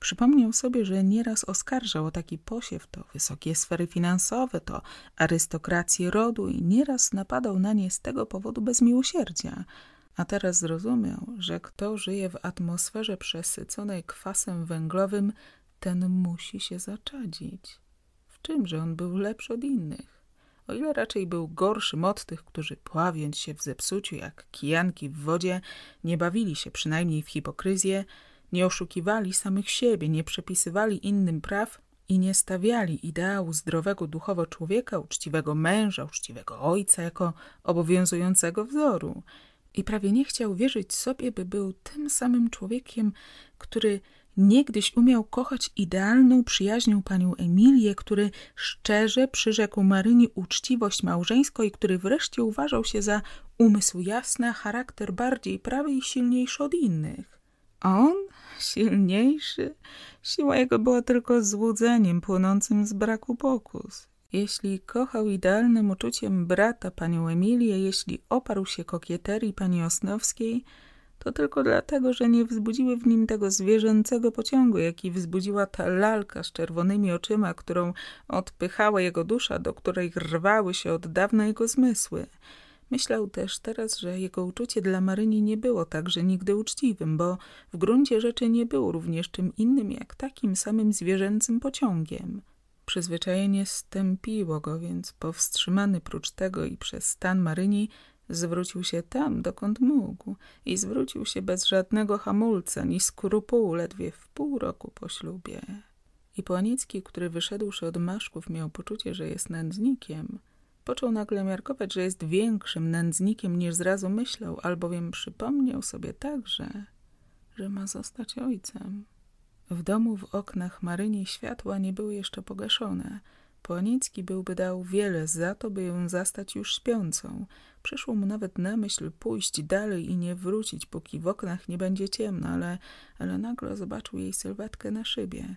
Przypomniał sobie, że nieraz oskarżał o taki posiew to wysokie sfery finansowe, to arystokrację rodu i nieraz napadał na nie z tego powodu bez miłosierdzia – a teraz zrozumiał, że kto żyje w atmosferze przesyconej kwasem węglowym, ten musi się zaczadzić. W czymże on był lepszy od innych? O ile raczej był gorszym od tych, którzy pławiąc się w zepsuciu jak kijanki w wodzie, nie bawili się przynajmniej w hipokryzję, nie oszukiwali samych siebie, nie przepisywali innym praw i nie stawiali ideału zdrowego duchowo człowieka, uczciwego męża, uczciwego ojca jako obowiązującego wzoru – i prawie nie chciał wierzyć sobie, by był tym samym człowiekiem, który niegdyś umiał kochać idealną przyjaźnią panią Emilię, który szczerze przyrzekł Maryni uczciwość małżeńską i który wreszcie uważał się za umysł jasny, charakter bardziej prawy i silniejszy od innych. A on, silniejszy, siła jego była tylko złudzeniem płynącym z braku pokus. Jeśli kochał idealnym uczuciem brata panią Emilię, jeśli oparł się kokieterii pani Osnowskiej, to tylko dlatego, że nie wzbudziły w nim tego zwierzęcego pociągu, jaki wzbudziła ta lalka z czerwonymi oczyma, którą odpychała jego dusza, do której rwały się od dawna jego zmysły. Myślał też teraz, że jego uczucie dla Maryni nie było także nigdy uczciwym, bo w gruncie rzeczy nie było również czym innym jak takim samym zwierzęcym pociągiem. Przyzwyczajenie stępiło go, więc powstrzymany prócz tego i przez stan Maryni zwrócił się tam, dokąd mógł i zwrócił się bez żadnego hamulca ni skrupułu ledwie w pół roku po ślubie. I Płanicki, który wyszedłszy od maszków, miał poczucie, że jest nędznikiem, począł nagle miarkować, że jest większym nędznikiem niż zrazu myślał, albowiem przypomniał sobie także, że ma zostać ojcem. W domu w oknach Maryni światła nie były jeszcze pogaszone. Płanicki byłby dał wiele za to, by ją zastać już śpiącą. Przyszło mu nawet na myśl pójść dalej i nie wrócić, póki w oknach nie będzie ciemno, ale, ale nagle zobaczył jej sylwetkę na szybie.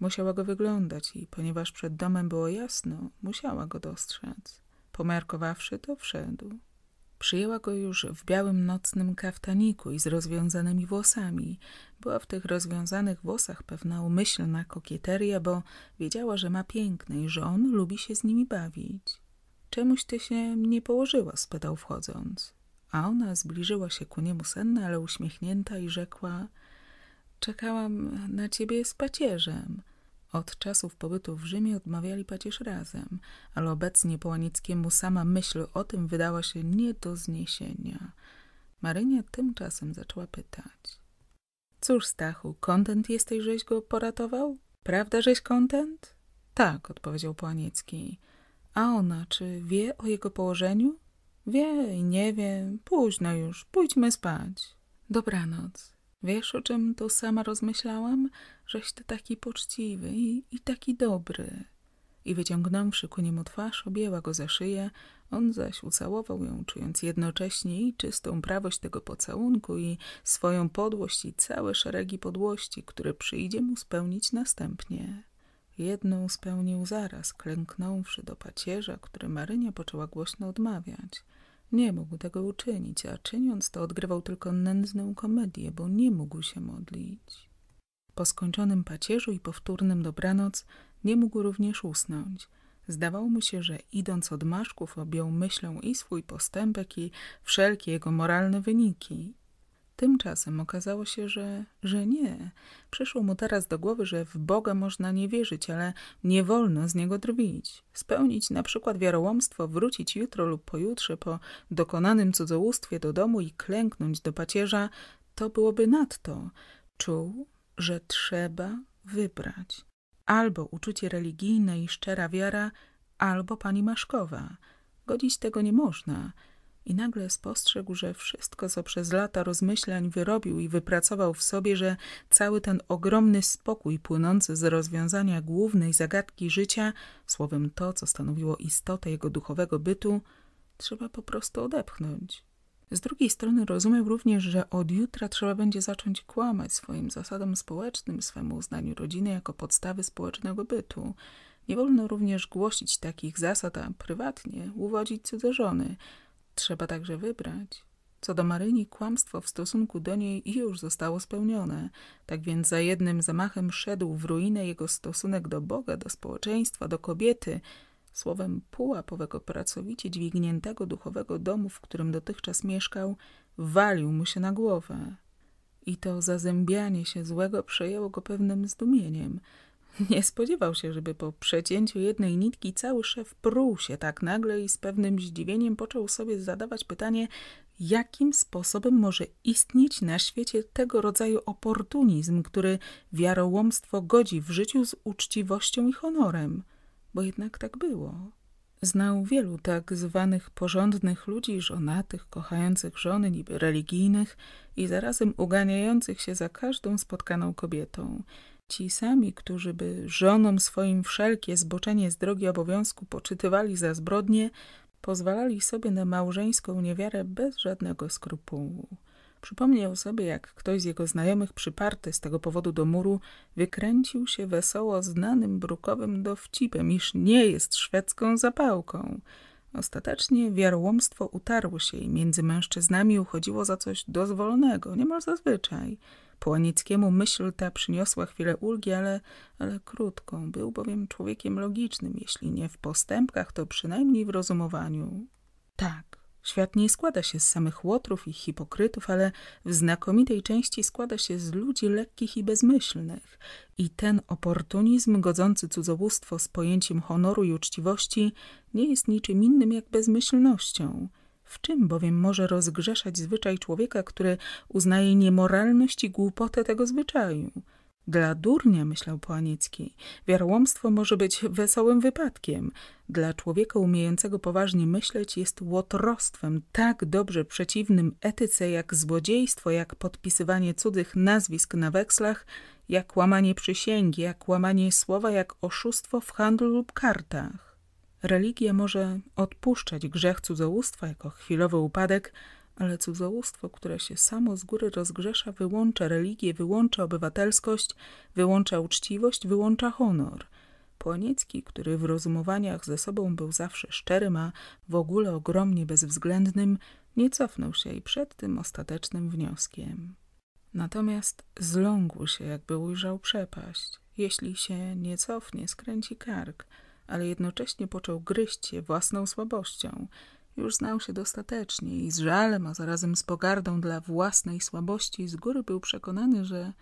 Musiała go wyglądać i ponieważ przed domem było jasno, musiała go dostrzec. Pomiarkowawszy to, wszedł. Przyjęła go już w białym nocnym kaftaniku i z rozwiązanymi włosami. Była w tych rozwiązanych włosach pewna umyślna kokieteria, bo wiedziała, że ma piękne i że on lubi się z nimi bawić. Czemuś ty się nie położyła? spytał wchodząc. A ona zbliżyła się ku niemu senna, ale uśmiechnięta i rzekła Czekałam na ciebie z pacierzem. Od czasów pobytu w Rzymie odmawiali pacierz razem, ale obecnie Połanickiemu sama myśl o tym wydała się nie do zniesienia. Marynia tymczasem zaczęła pytać. Cóż, Stachu, kontent jesteś, żeś go poratował? Prawda, żeś kontent? Tak, odpowiedział Połaniecki. A ona, czy wie o jego położeniu? Wie i nie wie. Późno już, pójdźmy spać. Dobranoc. Wiesz, o czym tu sama rozmyślałam? Żeś ty taki poczciwy i, i taki dobry. I wyciągnąwszy ku niemu twarz, objęła go za szyję, on zaś ucałował ją, czując jednocześnie i czystą prawość tego pocałunku i swoją podłość i całe szeregi podłości, które przyjdzie mu spełnić następnie. Jedną spełnił zaraz, klęknąwszy do pacierza, który Marynia poczęła głośno odmawiać – nie mógł tego uczynić, a czyniąc to odgrywał tylko nędzną komedię, bo nie mógł się modlić. Po skończonym pacierzu i powtórnym dobranoc nie mógł również usnąć. Zdawało mu się, że idąc od maszków objął myślą i swój postępek i wszelkie jego moralne wyniki Tymczasem okazało się, że, że nie. Przyszło mu teraz do głowy, że w Boga można nie wierzyć, ale nie wolno z niego drwić. Spełnić na przykład wiarołomstwo, wrócić jutro lub pojutrze po dokonanym cudzołóstwie do domu i klęknąć do pacierza, to byłoby nadto. Czuł, że trzeba wybrać. Albo uczucie religijne i szczera wiara, albo pani Maszkowa. Godzić tego nie można – i nagle spostrzegł, że wszystko, co przez lata rozmyślań wyrobił i wypracował w sobie, że cały ten ogromny spokój płynący z rozwiązania głównej zagadki życia, słowem to, co stanowiło istotę jego duchowego bytu, trzeba po prostu odepchnąć. Z drugiej strony rozumiał również, że od jutra trzeba będzie zacząć kłamać swoim zasadom społecznym, swemu uznaniu rodziny jako podstawy społecznego bytu. Nie wolno również głosić takich zasad, a prywatnie uwodzić cudze żony. Trzeba także wybrać. Co do Maryni, kłamstwo w stosunku do niej już zostało spełnione. Tak więc za jednym zamachem szedł w ruinę jego stosunek do Boga, do społeczeństwa, do kobiety, słowem pułapowego pracowicie dźwigniętego duchowego domu, w którym dotychczas mieszkał, walił mu się na głowę. I to zazębianie się złego przejęło go pewnym zdumieniem. Nie spodziewał się, żeby po przecięciu jednej nitki cały szef pruł się tak nagle i z pewnym zdziwieniem począł sobie zadawać pytanie, jakim sposobem może istnieć na świecie tego rodzaju oportunizm, który wiarołomstwo godzi w życiu z uczciwością i honorem. Bo jednak tak było. Znał wielu tak zwanych porządnych ludzi, żonatych, kochających żony, niby religijnych i zarazem uganiających się za każdą spotkaną kobietą. Ci sami, którzy by żonom swoim wszelkie zboczenie z drogi obowiązku poczytywali za zbrodnie, pozwalali sobie na małżeńską niewiarę bez żadnego skrupułu. Przypomniał sobie, jak ktoś z jego znajomych przyparty z tego powodu do muru wykręcił się wesoło znanym brukowym dowcipem, iż nie jest szwedzką zapałką. Ostatecznie wiarłomstwo utarło się i między mężczyznami uchodziło za coś dozwolonego, niemal zazwyczaj. Płanickiemu myśl ta przyniosła chwilę ulgi, ale, ale krótką. Był bowiem człowiekiem logicznym, jeśli nie w postępkach, to przynajmniej w rozumowaniu. Tak, świat nie składa się z samych łotrów i hipokrytów, ale w znakomitej części składa się z ludzi lekkich i bezmyślnych. I ten oportunizm godzący cudzołóstwo z pojęciem honoru i uczciwości nie jest niczym innym jak bezmyślnością – w czym bowiem może rozgrzeszać zwyczaj człowieka, który uznaje niemoralność i głupotę tego zwyczaju? Dla durnia, myślał Połaniecki, wiarłomstwo może być wesołym wypadkiem. Dla człowieka umiejącego poważnie myśleć jest łotrostwem tak dobrze przeciwnym etyce jak złodziejstwo, jak podpisywanie cudzych nazwisk na wekslach, jak łamanie przysięgi, jak łamanie słowa, jak oszustwo w handlu lub kartach. Religia może odpuszczać grzech cudzołóstwa jako chwilowy upadek, ale cudzołóstwo, które się samo z góry rozgrzesza, wyłącza religię, wyłącza obywatelskość, wyłącza uczciwość, wyłącza honor. Płaniecki, który w rozumowaniach ze sobą był zawsze szczerym, a w ogóle ogromnie bezwzględnym, nie cofnął się i przed tym ostatecznym wnioskiem. Natomiast zląkł się, jakby ujrzał przepaść. Jeśli się nie cofnie, skręci kark – ale jednocześnie począł gryźć się własną słabością. Już znał się dostatecznie i z żalem, a zarazem z pogardą dla własnej słabości z góry był przekonany, że,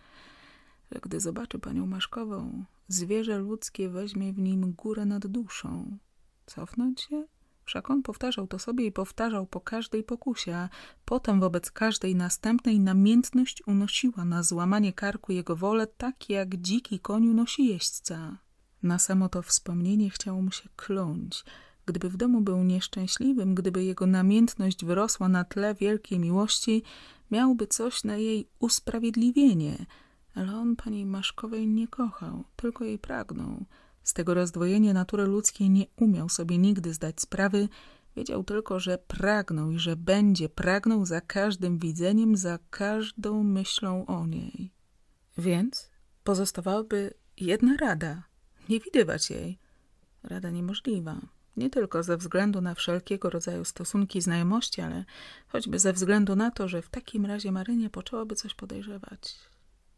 że gdy zobaczy panią Maszkową, zwierzę ludzkie weźmie w nim górę nad duszą. Cofnąć się? Wszak on powtarzał to sobie i powtarzał po każdej pokusie, a potem wobec każdej następnej namiętność unosiła na złamanie karku jego wolę, tak jak dziki koniu nosi jeźdźca. Na samo to wspomnienie chciało mu się kląć. Gdyby w domu był nieszczęśliwym, gdyby jego namiętność wyrosła na tle wielkiej miłości, miałby coś na jej usprawiedliwienie. Ale on pani Maszkowej nie kochał, tylko jej pragnął. Z tego rozdwojenia natury ludzkiej nie umiał sobie nigdy zdać sprawy, wiedział tylko, że pragnął i że będzie pragnął za każdym widzeniem, za każdą myślą o niej. Więc pozostawałaby jedna rada – nie widywać jej. Rada niemożliwa. Nie tylko ze względu na wszelkiego rodzaju stosunki i znajomości, ale choćby ze względu na to, że w takim razie Marynia poczęłaby coś podejrzewać.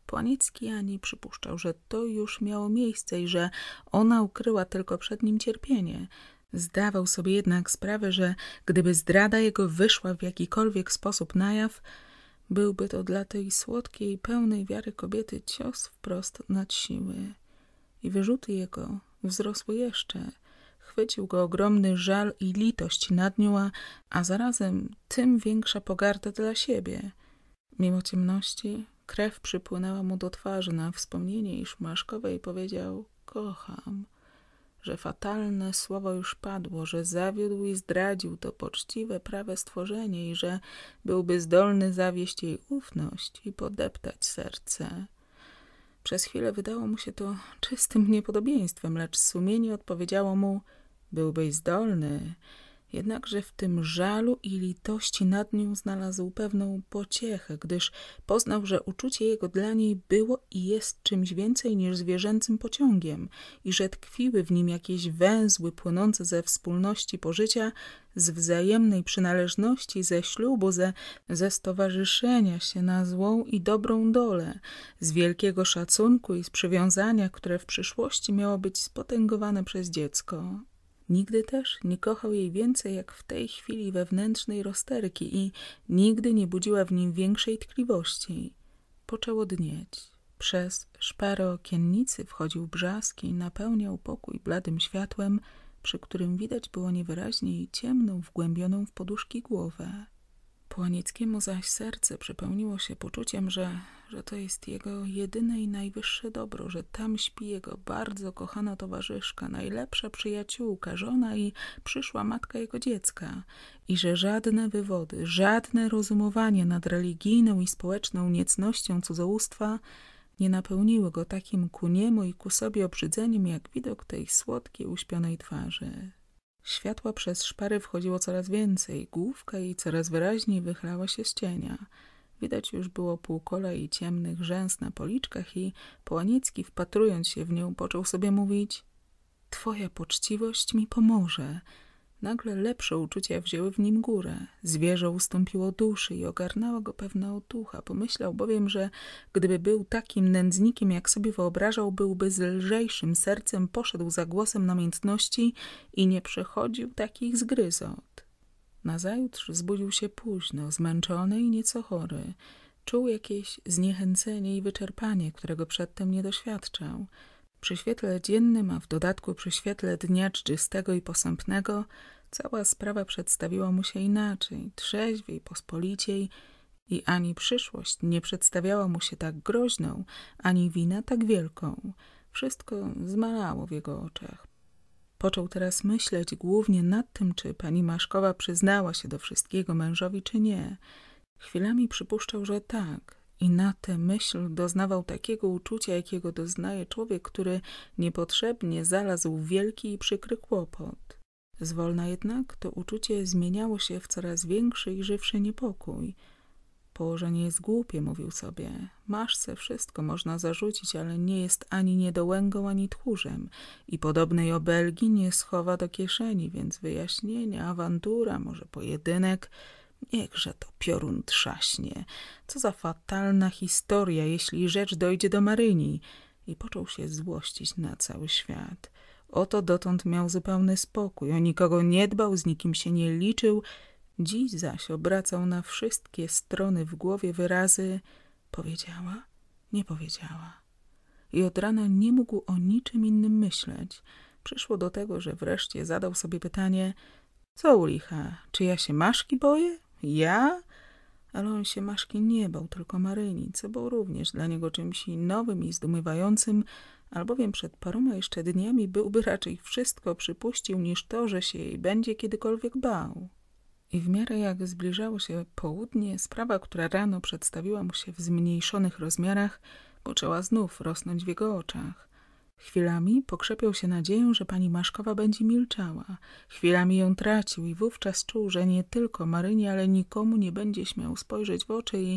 Płanicki ani przypuszczał, że to już miało miejsce i że ona ukryła tylko przed nim cierpienie. Zdawał sobie jednak sprawę, że gdyby zdrada jego wyszła w jakikolwiek sposób na jaw, byłby to dla tej słodkiej, pełnej wiary kobiety cios wprost nad siły i wyrzuty jego wzrosły jeszcze. Chwycił go ogromny żal i litość nad nią, a, zarazem tym większa pogarda dla siebie. Mimo ciemności krew przypłynęła mu do twarzy na wspomnienie iż Maszkowej powiedział kocham, że fatalne słowo już padło, że zawiódł i zdradził to poczciwe, prawe stworzenie i że byłby zdolny zawieść jej ufność i podeptać serce. Przez chwilę wydało mu się to czystym niepodobieństwem, lecz sumienie odpowiedziało mu byłbyś zdolny Jednakże w tym żalu i litości nad nią znalazł pewną pociechę, gdyż poznał, że uczucie jego dla niej było i jest czymś więcej niż zwierzęcym pociągiem i że tkwiły w nim jakieś węzły płynące ze wspólności pożycia, z wzajemnej przynależności, ze ślubu, ze, ze stowarzyszenia się na złą i dobrą dolę, z wielkiego szacunku i z przywiązania, które w przyszłości miało być spotęgowane przez dziecko. Nigdy też nie kochał jej więcej jak w tej chwili wewnętrznej rozterki i nigdy nie budziła w nim większej tkliwości. Poczęło dnieć. Przez szparę okiennicy wchodził brzask i napełniał pokój bladym światłem, przy którym widać było niewyraźnie jej ciemną, wgłębioną w poduszki głowę. Płanieckiemu zaś serce przepełniło się poczuciem, że, że to jest jego jedyne i najwyższe dobro, że tam śpi jego bardzo kochana towarzyszka, najlepsza przyjaciółka, żona i przyszła matka jego dziecka i że żadne wywody, żadne rozumowanie nad religijną i społeczną niecnością cudzołóstwa nie napełniły go takim ku niemu i ku sobie obrzydzeniem, jak widok tej słodkiej, uśpionej twarzy. Światła przez szpary wchodziło coraz więcej, główka jej coraz wyraźniej wychylała się z cienia. Widać już było półkola i ciemnych rzęs na policzkach i Połaniecki, wpatrując się w nią, począł sobie mówić — Twoja poczciwość mi pomoże — Nagle lepsze uczucia wzięły w nim górę. Zwierzę ustąpiło duszy i ogarnęła go pewna otucha. Pomyślał bowiem, że gdyby był takim nędznikiem, jak sobie wyobrażał, byłby z lżejszym sercem poszedł za głosem namiętności i nie przechodził takich zgryzot. Nazajutrz zbudził się późno, zmęczony i nieco chory. Czuł jakieś zniechęcenie i wyczerpanie, którego przedtem nie doświadczał. Przy świetle dziennym, a w dodatku przy świetle dnia czczystego i posępnego, cała sprawa przedstawiła mu się inaczej, trzeźwiej, pospoliciej i ani przyszłość nie przedstawiała mu się tak groźną, ani wina tak wielką. Wszystko zmalało w jego oczach. Począł teraz myśleć głównie nad tym, czy pani Maszkowa przyznała się do wszystkiego mężowi, czy nie. Chwilami przypuszczał, że tak, i na tę myśl doznawał takiego uczucia, jakiego doznaje człowiek, który niepotrzebnie znalazł wielki i przykry kłopot. Zwolna jednak to uczucie zmieniało się w coraz większy i żywszy niepokój. Położenie jest głupie, mówił sobie. Maszce wszystko można zarzucić, ale nie jest ani niedołęgą, ani tchórzem i podobnej obelgi nie schowa do kieszeni, więc wyjaśnienie, awantura, może pojedynek – Niechże to piorun trzaśnie. Co za fatalna historia, jeśli rzecz dojdzie do Maryni. I począł się złościć na cały świat. Oto dotąd miał zupełny spokój, o nikogo nie dbał, z nikim się nie liczył. Dziś zaś obracał na wszystkie strony w głowie wyrazy powiedziała, nie powiedziała. I od rana nie mógł o niczym innym myśleć. Przyszło do tego, że wreszcie zadał sobie pytanie, co u licha, czy ja się maszki boję? Ja? Ale on się Maszki nie bał, tylko Maryni, co było również dla niego czymś nowym i zdumiewającym, albowiem przed paroma jeszcze dniami byłby raczej wszystko przypuścił, niż to, że się jej będzie kiedykolwiek bał. I w miarę jak zbliżało się południe, sprawa, która rano przedstawiła mu się w zmniejszonych rozmiarach, poczęła znów rosnąć w jego oczach. Chwilami pokrzepiał się nadzieją, że pani Maszkowa będzie milczała. Chwilami ją tracił i wówczas czuł, że nie tylko Marynie, ale nikomu nie będzie śmiał spojrzeć w oczy i,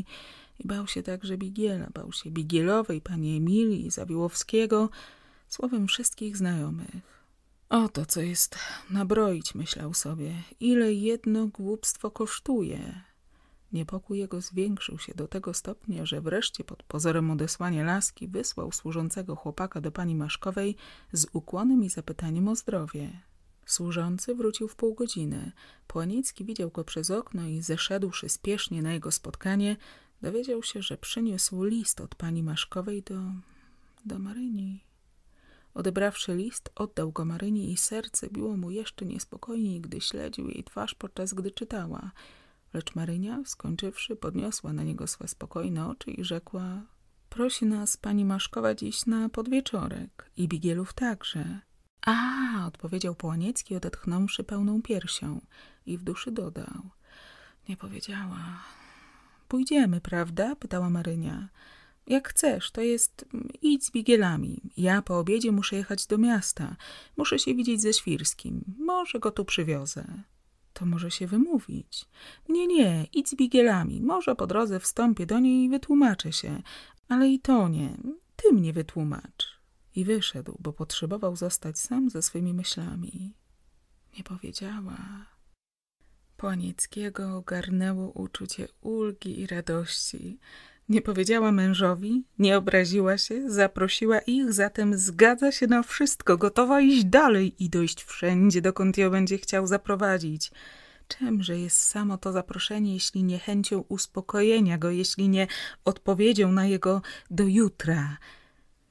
i bał się także Bigiela. Bał się Bigielowej, pani Emilii, Zawiłowskiego, słowem wszystkich znajomych. Oto, co jest nabroić, myślał sobie. Ile jedno głupstwo kosztuje. Niepokój jego zwiększył się do tego stopnia, że wreszcie pod pozorem odesłania laski wysłał służącego chłopaka do pani Maszkowej z ukłonem i zapytaniem o zdrowie. Służący wrócił w pół godziny. Płanicki widział go przez okno i zeszedłszy spiesznie na jego spotkanie, dowiedział się, że przyniósł list od pani Maszkowej do... do Maryni. Odebrawszy list, oddał go Maryni i serce biło mu jeszcze niespokojniej, gdy śledził jej twarz, podczas gdy czytała – Lecz Marynia, skończywszy, podniosła na niego swe spokojne oczy i rzekła Prosi nas pani Maszkowa dziś na podwieczorek i Bigielów także. A, odpowiedział Połaniecki, odetchnąwszy pełną piersią i w duszy dodał. Nie powiedziała. Pójdziemy, prawda? pytała Marynia. Jak chcesz, to jest idź z Bigielami. Ja po obiedzie muszę jechać do miasta. Muszę się widzieć ze Świrskim. Może go tu przywiozę. To może się wymówić. Nie, nie, idź z bigielami. Może po drodze wstąpię do niej i wytłumaczę się. Ale i to nie. Ty mnie wytłumacz. I wyszedł, bo potrzebował zostać sam ze swymi myślami. Nie powiedziała. Płanieckiego ogarnęło uczucie ulgi i radości. Nie powiedziała mężowi, nie obraziła się, zaprosiła ich, zatem zgadza się na wszystko, gotowa iść dalej i dojść wszędzie, dokąd ją będzie chciał zaprowadzić. Czemże jest samo to zaproszenie, jeśli nie chęcią uspokojenia go, jeśli nie odpowiedzią na jego do jutra?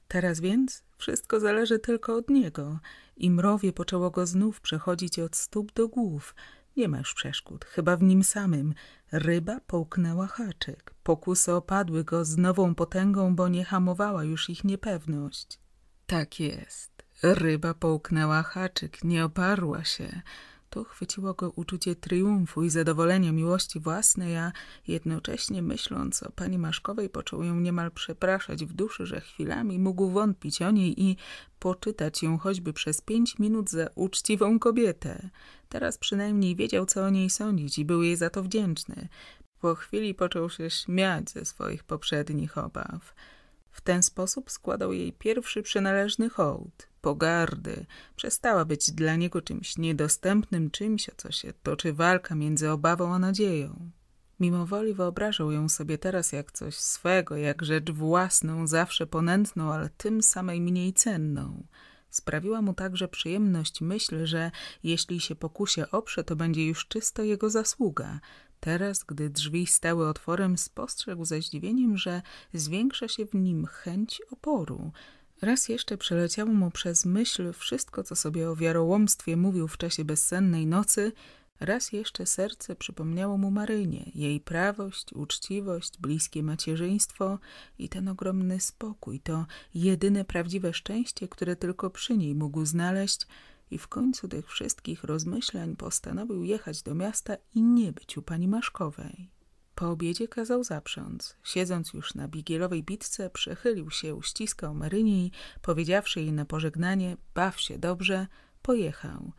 Teraz więc wszystko zależy tylko od niego i mrowie poczęło go znów przechodzić od stóp do głów – nie ma już przeszkód, chyba w nim samym. Ryba połknęła haczyk. Pokusy opadły go z nową potęgą, bo nie hamowała już ich niepewność. Tak jest. Ryba połknęła haczyk, nie oparła się. Tu chwyciło go uczucie triumfu i zadowolenia miłości własnej, a jednocześnie myśląc o pani Maszkowej począł ją niemal przepraszać w duszy, że chwilami mógł wątpić o niej i poczytać ją choćby przez pięć minut za uczciwą kobietę. Teraz przynajmniej wiedział, co o niej sądzić i był jej za to wdzięczny. Po chwili począł się śmiać ze swoich poprzednich obaw. W ten sposób składał jej pierwszy przynależny hołd, pogardy. Przestała być dla niego czymś niedostępnym, czymś, o co się toczy walka między obawą a nadzieją. Mimowoli wyobrażał ją sobie teraz jak coś swego, jak rzecz własną, zawsze ponętną, ale tym samej mniej cenną. Sprawiła mu także przyjemność myśl, że jeśli się pokusie oprze, to będzie już czysto jego zasługa. Teraz, gdy drzwi stały otworem, spostrzegł ze zdziwieniem, że zwiększa się w nim chęć oporu. Raz jeszcze przeleciało mu przez myśl wszystko, co sobie o wiarołomstwie mówił w czasie bezsennej nocy, raz jeszcze serce przypomniało mu Marynię, jej prawość, uczciwość, bliskie macierzyństwo i ten ogromny spokój, to jedyne prawdziwe szczęście, które tylko przy niej mógł znaleźć – i w końcu tych wszystkich rozmyślań postanowił jechać do miasta i nie być u pani Maszkowej. Po obiedzie kazał zaprząc. Siedząc już na bigielowej bitce, przechylił się, uściskał Maryni i, powiedziawszy jej na pożegnanie, baw się dobrze, pojechał.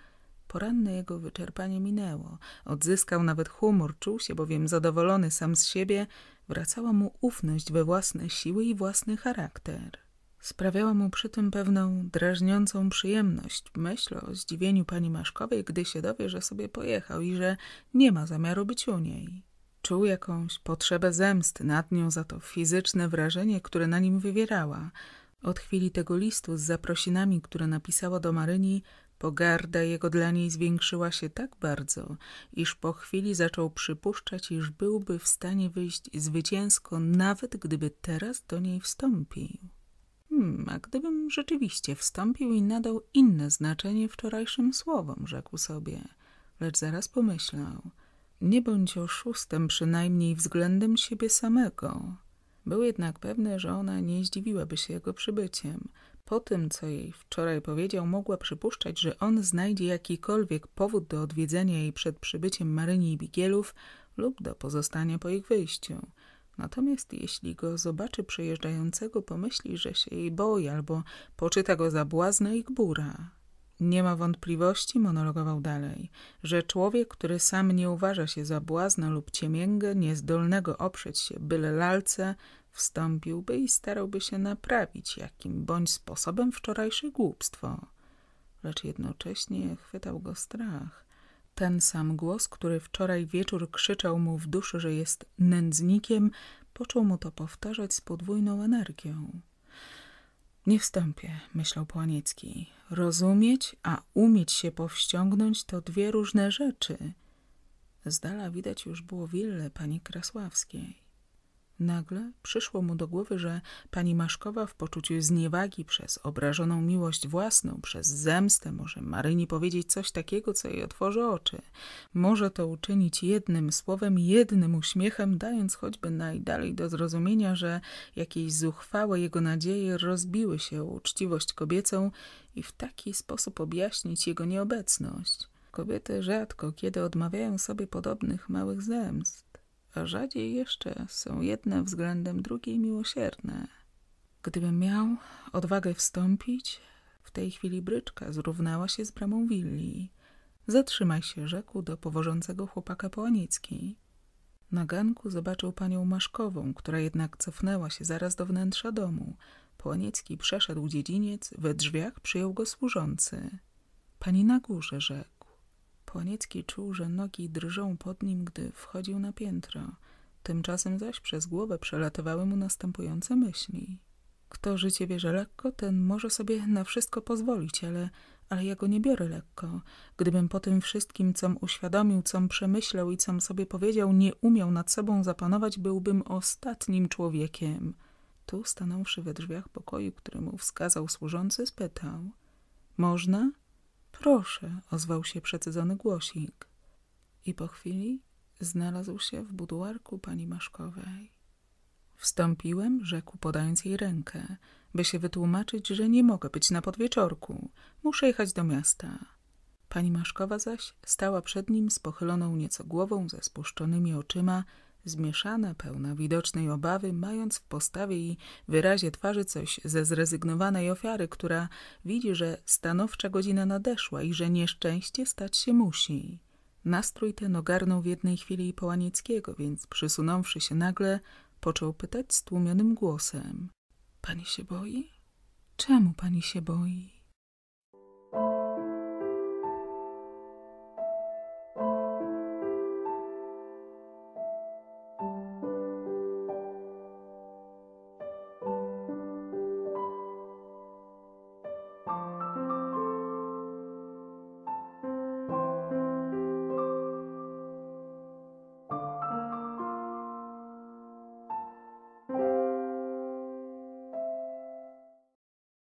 Poranne jego wyczerpanie minęło. Odzyskał nawet humor, czuł się bowiem zadowolony sam z siebie, wracała mu ufność we własne siły i własny charakter. Sprawiała mu przy tym pewną drażniącą przyjemność myśl o zdziwieniu pani Maszkowej, gdy się dowie, że sobie pojechał i że nie ma zamiaru być u niej. Czuł jakąś potrzebę zemsty nad nią za to fizyczne wrażenie, które na nim wywierała. Od chwili tego listu z zaprosinami, które napisała do Maryni, pogarda jego dla niej zwiększyła się tak bardzo, iż po chwili zaczął przypuszczać, iż byłby w stanie wyjść zwycięsko, nawet gdyby teraz do niej wstąpił. Hmm, a gdybym rzeczywiście wstąpił i nadał inne znaczenie wczorajszym słowom, rzekł sobie, lecz zaraz pomyślał. Nie bądź oszustem przynajmniej względem siebie samego. Był jednak pewny, że ona nie zdziwiłaby się jego przybyciem. Po tym, co jej wczoraj powiedział, mogła przypuszczać, że on znajdzie jakikolwiek powód do odwiedzenia jej przed przybyciem Maryni i Bigielów lub do pozostania po ich wyjściu. Natomiast jeśli go zobaczy przejeżdżającego, pomyśli, że się jej boi albo poczyta go za błazna i gbura. Nie ma wątpliwości, monologował dalej, że człowiek, który sam nie uważa się za błazna lub ciemięgę, niezdolnego oprzeć się byle lalce, wstąpiłby i starałby się naprawić jakim bądź sposobem wczorajsze głupstwo. Lecz jednocześnie chwytał go strach. Ten sam głos, który wczoraj wieczór krzyczał mu w duszy, że jest nędznikiem, począł mu to powtarzać z podwójną energią. Nie wstąpię, myślał Płaniecki. Rozumieć, a umieć się powściągnąć to dwie różne rzeczy. Z dala widać już było willę pani Krasławskiej. Nagle przyszło mu do głowy, że pani Maszkowa w poczuciu zniewagi przez obrażoną miłość własną, przez zemstę może Maryni powiedzieć coś takiego, co jej otworzy oczy. Może to uczynić jednym słowem, jednym uśmiechem, dając choćby najdalej do zrozumienia, że jakieś zuchwałe jego nadzieje rozbiły się uczciwość kobiecą i w taki sposób objaśnić jego nieobecność. Kobiety rzadko kiedy odmawiają sobie podobnych małych zemst rzadziej jeszcze są jedne względem drugiej miłosierne. Gdybym miał odwagę wstąpić, w tej chwili bryczka zrównała się z bramą willi. Zatrzymaj się, rzekł do powożącego chłopaka Połaniecki. Na ganku zobaczył panią Maszkową, która jednak cofnęła się zaraz do wnętrza domu. Połaniecki przeszedł dziedziniec, we drzwiach przyjął go służący. Pani na górze, rzekł. Połaniecki czuł, że nogi drżą pod nim, gdy wchodził na piętro. Tymczasem zaś przez głowę przelatywały mu następujące myśli. Kto życie bierze lekko, ten może sobie na wszystko pozwolić, ale, ale ja go nie biorę lekko. Gdybym po tym wszystkim, com uświadomił, com przemyślał i com sobie powiedział, nie umiał nad sobą zapanować, byłbym ostatnim człowiekiem. Tu, stanąwszy we drzwiach pokoju, który mu wskazał służący, spytał. Można? Proszę, ozwał się przecydzony głosik. I po chwili znalazł się w buduarku pani Maszkowej. Wstąpiłem, rzekł podając jej rękę, by się wytłumaczyć, że nie mogę być na podwieczorku. Muszę jechać do miasta. Pani Maszkowa zaś stała przed nim z pochyloną nieco głową, ze spuszczonymi oczyma, zmieszana, pełna widocznej obawy, mając w postawie i wyrazie twarzy coś ze zrezygnowanej ofiary, która widzi, że stanowcza godzina nadeszła i że nieszczęście stać się musi. Nastrój ten ogarnął w jednej chwili Połanieckiego, więc przysunąwszy się nagle, począł pytać stłumionym głosem. Pani się boi? Czemu pani się boi?